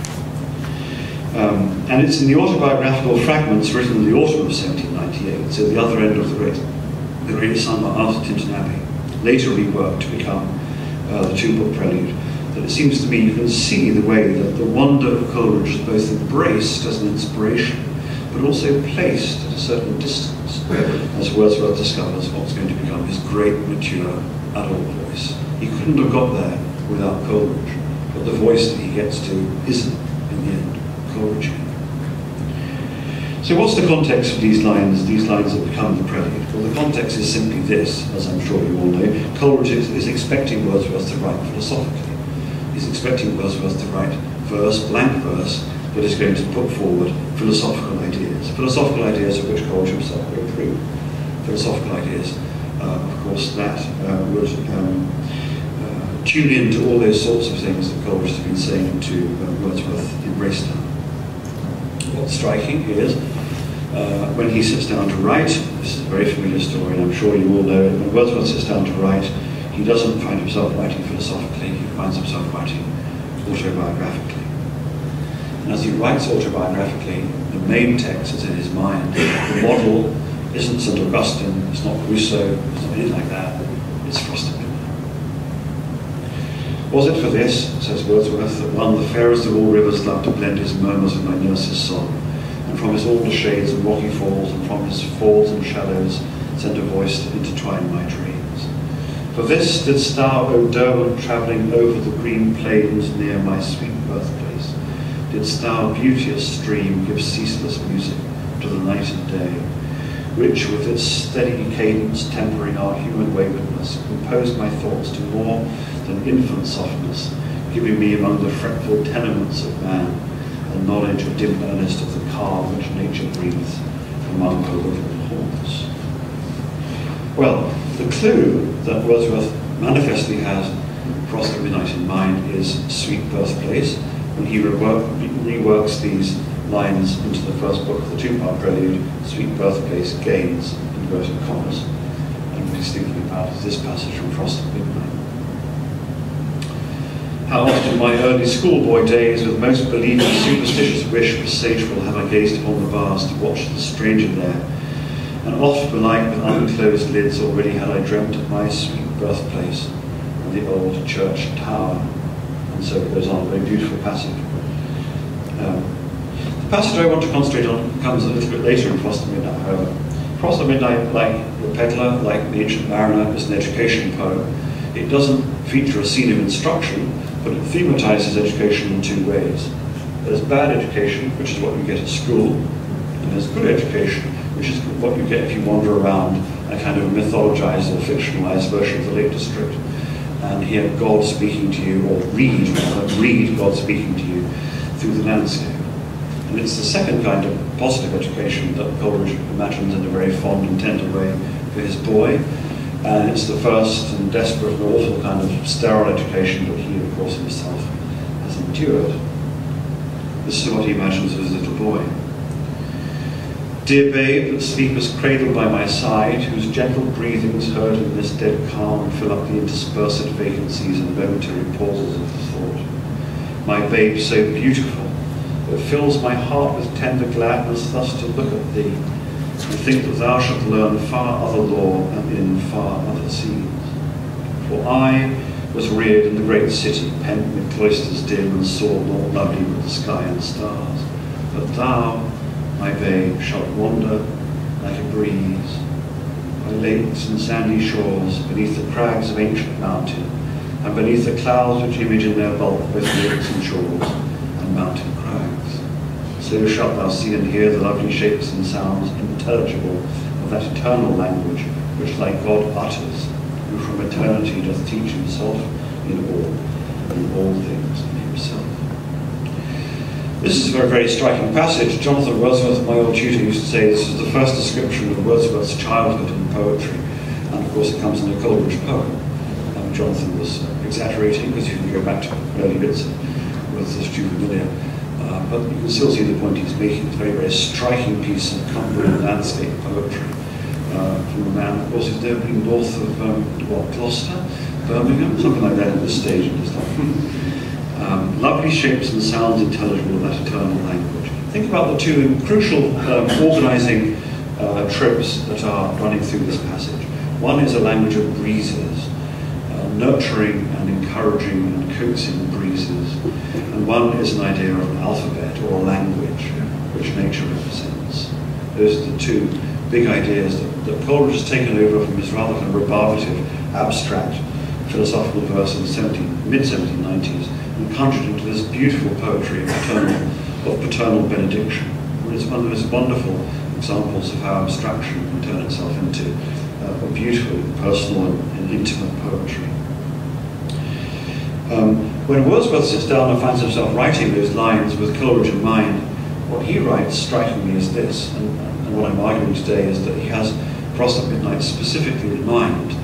Um, and it's in the autobiographical fragments written in the autumn of 1798, so the other end of the great, the great summer after Tintern Abbey, later reworked to become uh, the two-book prelude, that it seems to me you can see the way that the wonder of Coleridge is both embraced as an inspiration but also placed at a certain distance as Wordsworth discovers what's going to become his great, mature, adult voice. He couldn't have got there without Coleridge, but the voice that he gets to isn't, in the end, Coleridge. So what's the context of these lines, these lines that become the prelude? Well, the context is simply this, as I'm sure you all know. Coleridge is, is expecting Wordsworth to write philosophically. He's expecting Wordsworth to write verse, blank verse, but is going to put forward philosophical ideas. Philosophical ideas of which Coleridge himself would approve. Philosophical ideas, uh, of course, that uh, would um, uh, tune into all those sorts of things that Coleridge has been saying to uh, Wordsworth in Racedown. What's striking is uh, when he sits down to write, this is a very familiar story, and I'm sure you all know it, when Wordsworth sits down to write, he doesn't find himself writing philosophically, he finds himself writing autobiographically. And as he writes autobiographically, the main text is in his mind. The model isn't St. Augustine, it's not Rousseau, it's not anything like that, it's Frost Was it for this, says Wordsworth, that one, the fairest of all rivers, loved to blend his murmurs with my nurse's song, and from his alder shades and rocky falls, and from his falls and shadows, send a voice to intertwine my dreams. For this didst thou, O Derwent, travelling over the green plains near my sweet birthplace, didst thou, beauteous stream, give ceaseless music to the night and day, which with its steady cadence tempering our human waywardness, composed my thoughts to more than infant softness, giving me among the fretful tenements of man a knowledge of dim earnest of the calm which nature breathes among her little haunts. Well, the clue that Wordsworth manifestly has Frost Midnight in mind is Sweet Birthplace, when he rework, reworks these lines into the first book, of the two-part prelude, Sweet Birthplace gains, inverted commas. And what he's thinking about is this passage from Frost at Midnight. How often in my early schoolboy days, with most believing superstitious wish for presageful, have I gazed upon the bars to watch the stranger there, and oft belike with unclosed lids already had I dreamt of my sweet birthplace and the old church tower. So it goes on, a very beautiful passage. Um, the passage I want to concentrate on comes a little bit later in Frost at Midnight, however. Frost at Midnight, like the peddler, like the ancient mariner, is an education poem. It doesn't feature a scene of instruction, but it thematizes education in two ways. There's bad education, which is what you get at school, and there's good education, which is what you get if you wander around a kind of mythologized or fictionalized version of the Lake District and hear God speaking to you, or read, rather, read God speaking to you through the landscape. And it's the second kind of positive education that Coleridge imagines in a very fond and tender way for his boy. And it's the first and desperate and awful kind of sterile education that he, of course, himself has endured. This is what he imagines of his little boy. Dear babe, that sleepest cradled by my side, whose gentle breathings heard in this dead calm fill up the interspersed vacancies and momentary pauses of the thought. My babe so beautiful, that fills my heart with tender gladness thus to look at thee, and think that thou shalt learn far other lore and in far other scenes. For I was reared in the great city, pent with cloisters dim and saw more lovely with the sky and stars. But thou, my babe, shall wander like a breeze by lakes and sandy shores, beneath the crags of ancient mountain, and beneath the clouds which image in their bulk both lakes and shores and mountain crags. So shalt thou see and hear the lovely shapes and sounds intelligible of that eternal language which like God utters, who from eternity doth teach himself in all, in all things. This is a very, very striking passage. Jonathan Wordsworth, my old tutor, used to say this is the first description of Wordsworth's childhood in poetry. And of course it comes in a Coleridge poem. Um, Jonathan was exaggerating because you can go back to early bits with this juvenilia. Uh, but you can still see the point he's making. It's a very, very striking piece of Cumbrian landscape poetry uh, from a man, of course, who's been north of, um, what, Gloucester, Birmingham, something like that at this stage in his life. Um, lovely shapes and sounds intelligible in that eternal language. Think about the two crucial um, organizing uh, tropes that are running through this passage. One is a language of breezes, uh, nurturing and encouraging and coaxing breezes. And one is an idea of an alphabet or a language which nature represents. Those are the two big ideas that, that Coleridge has taken over from his rather kind of rebarbative, abstract philosophical verse in the mid-1790s conjured into this beautiful poetry of paternal, of paternal benediction. It's one of the most wonderful examples of how abstraction can turn itself into uh, a beautiful, personal and, and intimate poetry. Um, when Wordsworth sits down and finds himself writing those lines with Coleridge in mind, what he writes strikingly is this, and, and what I'm arguing today is that he has Frost at Midnight specifically in mind.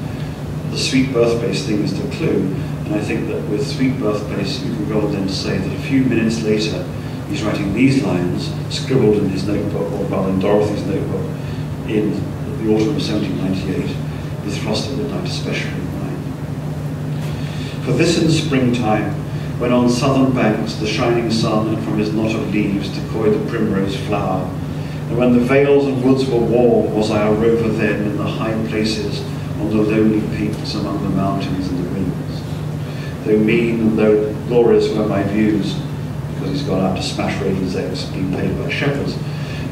The sweet birthplace thing is the clue, and I think that with sweet birthplace you can go then to say that a few minutes later he's writing these lines, scribbled in his notebook, or rather in Dorothy's notebook, in the autumn of 1798, with Frost at Midnight especially in mind. For this in springtime, when on southern banks the shining sun and from his knot of leaves decoyed the primrose flower, and when the vales and woods were warm, was I a rover then in the high places on the lonely peaks among the mountains. Though mean and though glorious were my views, because he's gone out to smash ravens' eggs being paid by shepherds,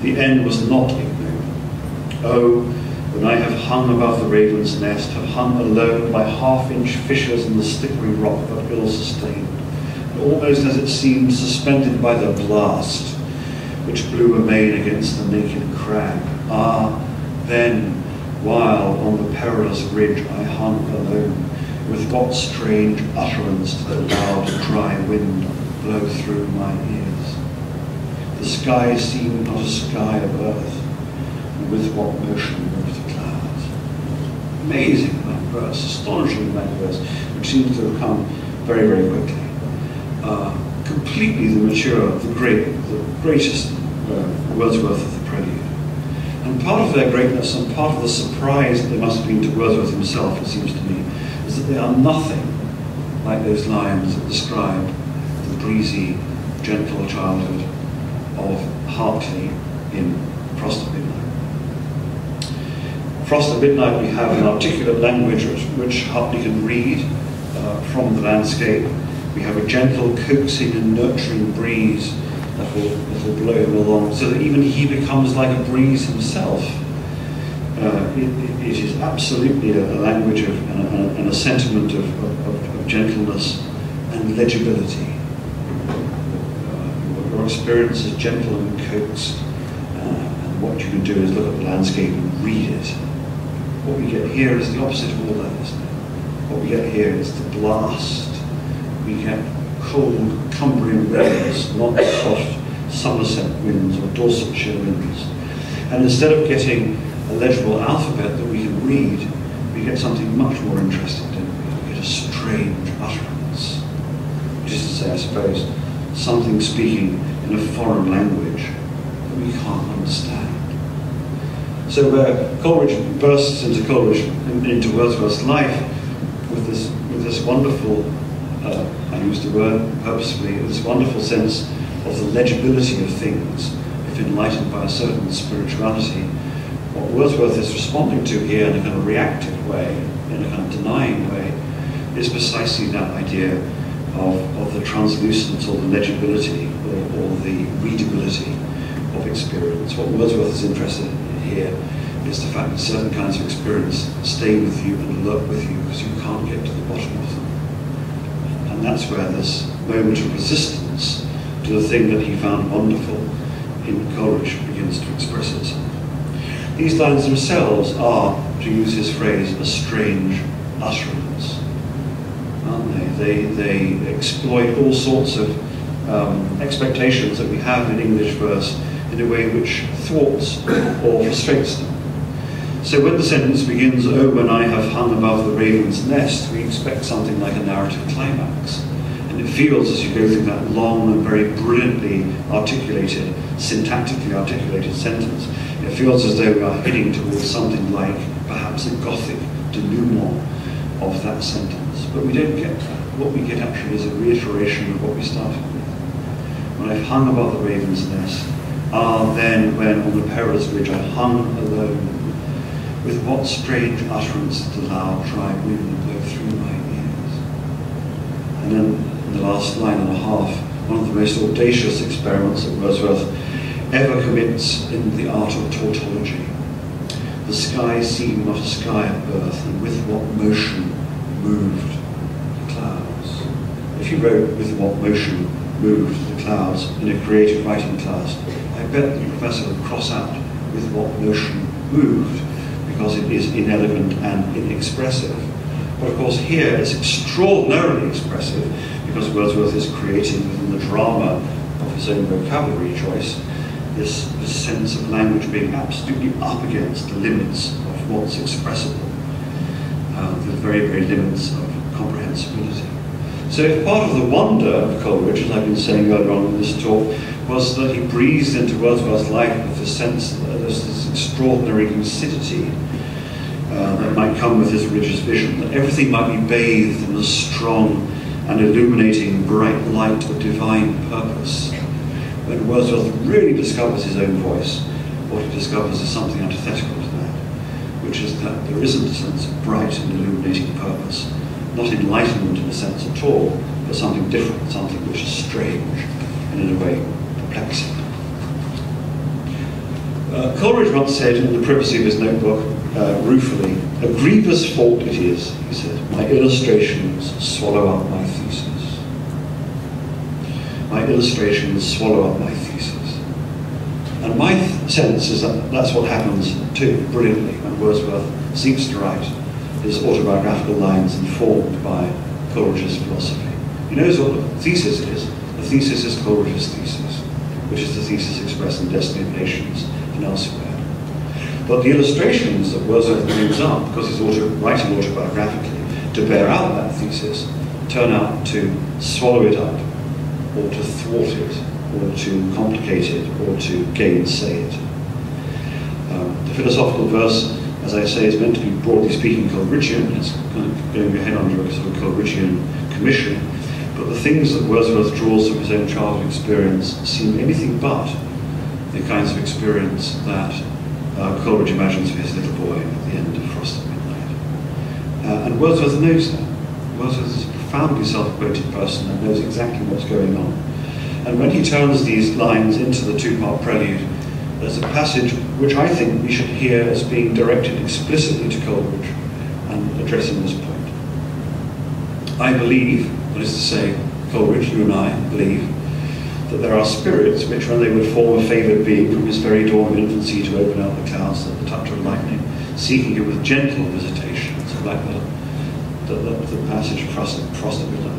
the end was not ignoble. Oh, when I have hung above the raven's nest, have hung alone by half-inch fissures in the slippery rock but ill-sustained, and almost as it seemed suspended by the blast, which blew amain against the naked crag. Ah, then, while on the perilous ridge I hung alone, with what strange utterance did the loud, dry wind blow through my ears? The sky seemed not a sky of earth, and with what motion moved the clouds. Amazing verse, astonishing verse, which seems to have come very, very quickly. Uh, completely the mature, the great, the greatest uh, Wordsworth of the Prelude. And part of their greatness and part of the surprise there must have been to Wordsworth himself, it seems to me, that they are nothing like those lines that describe the breezy, gentle childhood of Hartley in Frost Midnight. Frost Midnight we have an articulate language which, which Hartley can read uh, from the landscape. We have a gentle, coaxing and nurturing breeze that will, that will blow him along, so that even he becomes like a breeze himself. Uh, it, it is absolutely a, language of, and, a, and a sentiment of, of, of, gentleness and legibility. Uh, your experience is gentle and coaxed, uh, and what you can do is look at the landscape and read it. What we get here is the opposite of all that, isn't it? What we get here is the blast. We get cold Cumbrian winds, not soft Somerset winds or Dorsetshire winds. And instead of getting a legible alphabet that we can read, we get something much more interesting, don't we? We get a strange utterance. Which is to say, I suppose, something speaking in a foreign language that we can't understand. So where Coleridge bursts into Coleridge, into Wordsworth's life with this, with this wonderful uh, I use the word purposefully, this wonderful sense of the legibility of things, if enlightened by a certain spirituality. What Wordsworth is responding to here in a kind of reactive way, in a kind of denying way, is precisely that idea of, of the translucence or the legibility or, or the readability of experience. What Wordsworth is interested in here is the fact that certain kinds of experience stay with you and lurk with you because you can't get to the bottom of them. And that's where this moment of resistance to the thing that he found wonderful in Coleridge begins to express itself. These lines themselves are, to use his phrase, a strange utterance, aren't they? They, they exploit all sorts of um, expectations that we have in English verse in a way which thwarts or frustrates them. So when the sentence begins, oh, when I have hung above the raven's nest, we expect something like a narrative climax. And it feels as you go through that long and very brilliantly articulated, syntactically articulated sentence, it feels as though we are heading towards something like perhaps a Gothic denouement of that sentence. But we don't get that. What we get actually is a reiteration of what we started with. When I've hung above the raven's nest, ah, then when on the perilous ridge I hung alone, with what strange utterance the loud dry wind blow through my ears. And then in the last line and a half, one of the most audacious experiments that Wordsworth ever commits in the art of tautology. The sky seemed not a sky of earth, and with what motion moved the clouds. If you wrote with what motion moved the clouds in a creative writing class, I bet the professor would cross out with what motion moved because it is inelegant and inexpressive. But of course, here it's extraordinarily expressive because Wordsworth is creating within the drama of his own vocabulary choice this, this sense of language being absolutely up against the limits of what's expressible, uh, the very, very limits of comprehensibility. So if part of the wonder of Coleridge, as I've been saying earlier on in this talk, was that he breathed into Wordsworth's life with the sense that there's this extraordinary lucidity uh, that might come with his religious vision, that everything might be bathed in the strong and illuminating bright light of divine purpose. When Wordsworth really discovers his own voice, what he discovers is something antithetical to that, which is that there isn't a sense of bright and illuminating purpose, not enlightenment in a sense at all, but something different, something which is strange and in a way perplexing. Uh, Coleridge once said in the privacy of his notebook, uh, ruefully, a grievous fault it is, he said, my illustrations swallow up my thesis. My illustrations swallow up my thesis. And my th- sense is that that's what happens too, brilliantly, when Wordsworth seeks to write his autobiographical lines informed by Coleridge's philosophy. He knows what the thesis is. The thesis is Coleridge's thesis, which is the thesis expressed in Destiny of Nations and elsewhere. But the illustrations that Wordsworth brings up, because he's auto, writing autobiographically, to bear out that thesis, turn out to swallow it up, or to thwart it, or to complicate it, or to gainsay it. Um, the philosophical verse, as I say, is meant to be broadly speaking Coleridgean. It's kind of going ahead under a sort of Coleridgean commission. But the things that Wordsworth draws from his own childhood experience seem anything but the kinds of experience that uh, Coleridge imagines for his little boy at the end of Frost at Midnight. Uh, and Wordsworth knows that. Wordsworth is profoundly self-quoted person and knows exactly what's going on. And when he turns these lines into the two-part prelude, there's a passage which I think we should hear as being directed explicitly to Coleridge and addressing this point. I believe, that is to say, Coleridge, you and I believe, that there are spirits which, when they would form a favoured being from his very dawn of infancy to open out the clouds at the touch of lightning, seeking him with gentle visitations, like the, the, the, passage across the cross the middle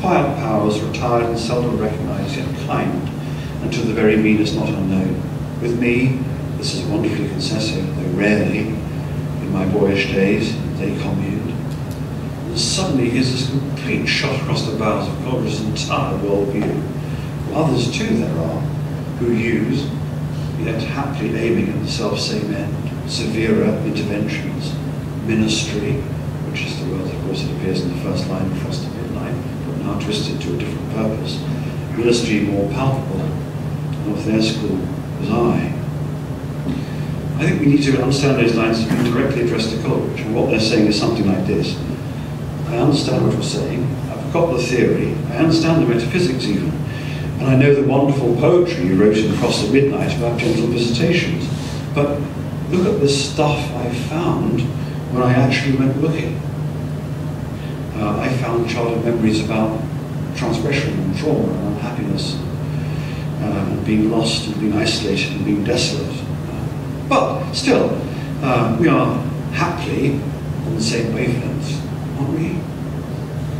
Quiet powers, retired and seldom recognised, yet kind, and to the very meanest not unknown. With me, this is wonderfully concessive, though rarely, in my boyish days, they communed. And suddenly here's this complete shot across the bows of Coleridge's entire worldview Others too there are who use, yet happily aiming at the self-same end, severer interventions, ministry, which is the word that of course it appears in the first line of Frost at Midnight, but now twisted to a different purpose. Ministry more palpable, of their school was I. I think we need to understand those lines as being directly addressed to Coleridge, and what they're saying is something like this. I understand what you're saying, I've got the theory, I understand the metaphysics even, and I know the wonderful poetry you wrote in Frost at Midnight about gentle visitations. But look at the stuff I found when I actually went looking. Uh, I found childhood memories about transgression and trauma and unhappiness uh, and being lost and being isolated and being desolate. Uh, but still, uh, we are happily on the same wavelength, aren't we?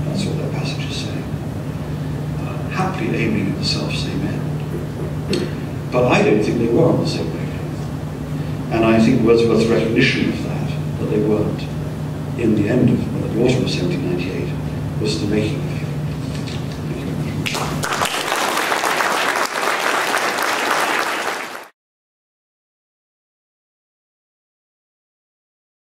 That's what that passage is saying happily aiming at the self-same end. But I don't think they were on the same wavelength. And I think Wordsworth's recognition of that they weren't, in the end of, the autumn of 1798, was the making of.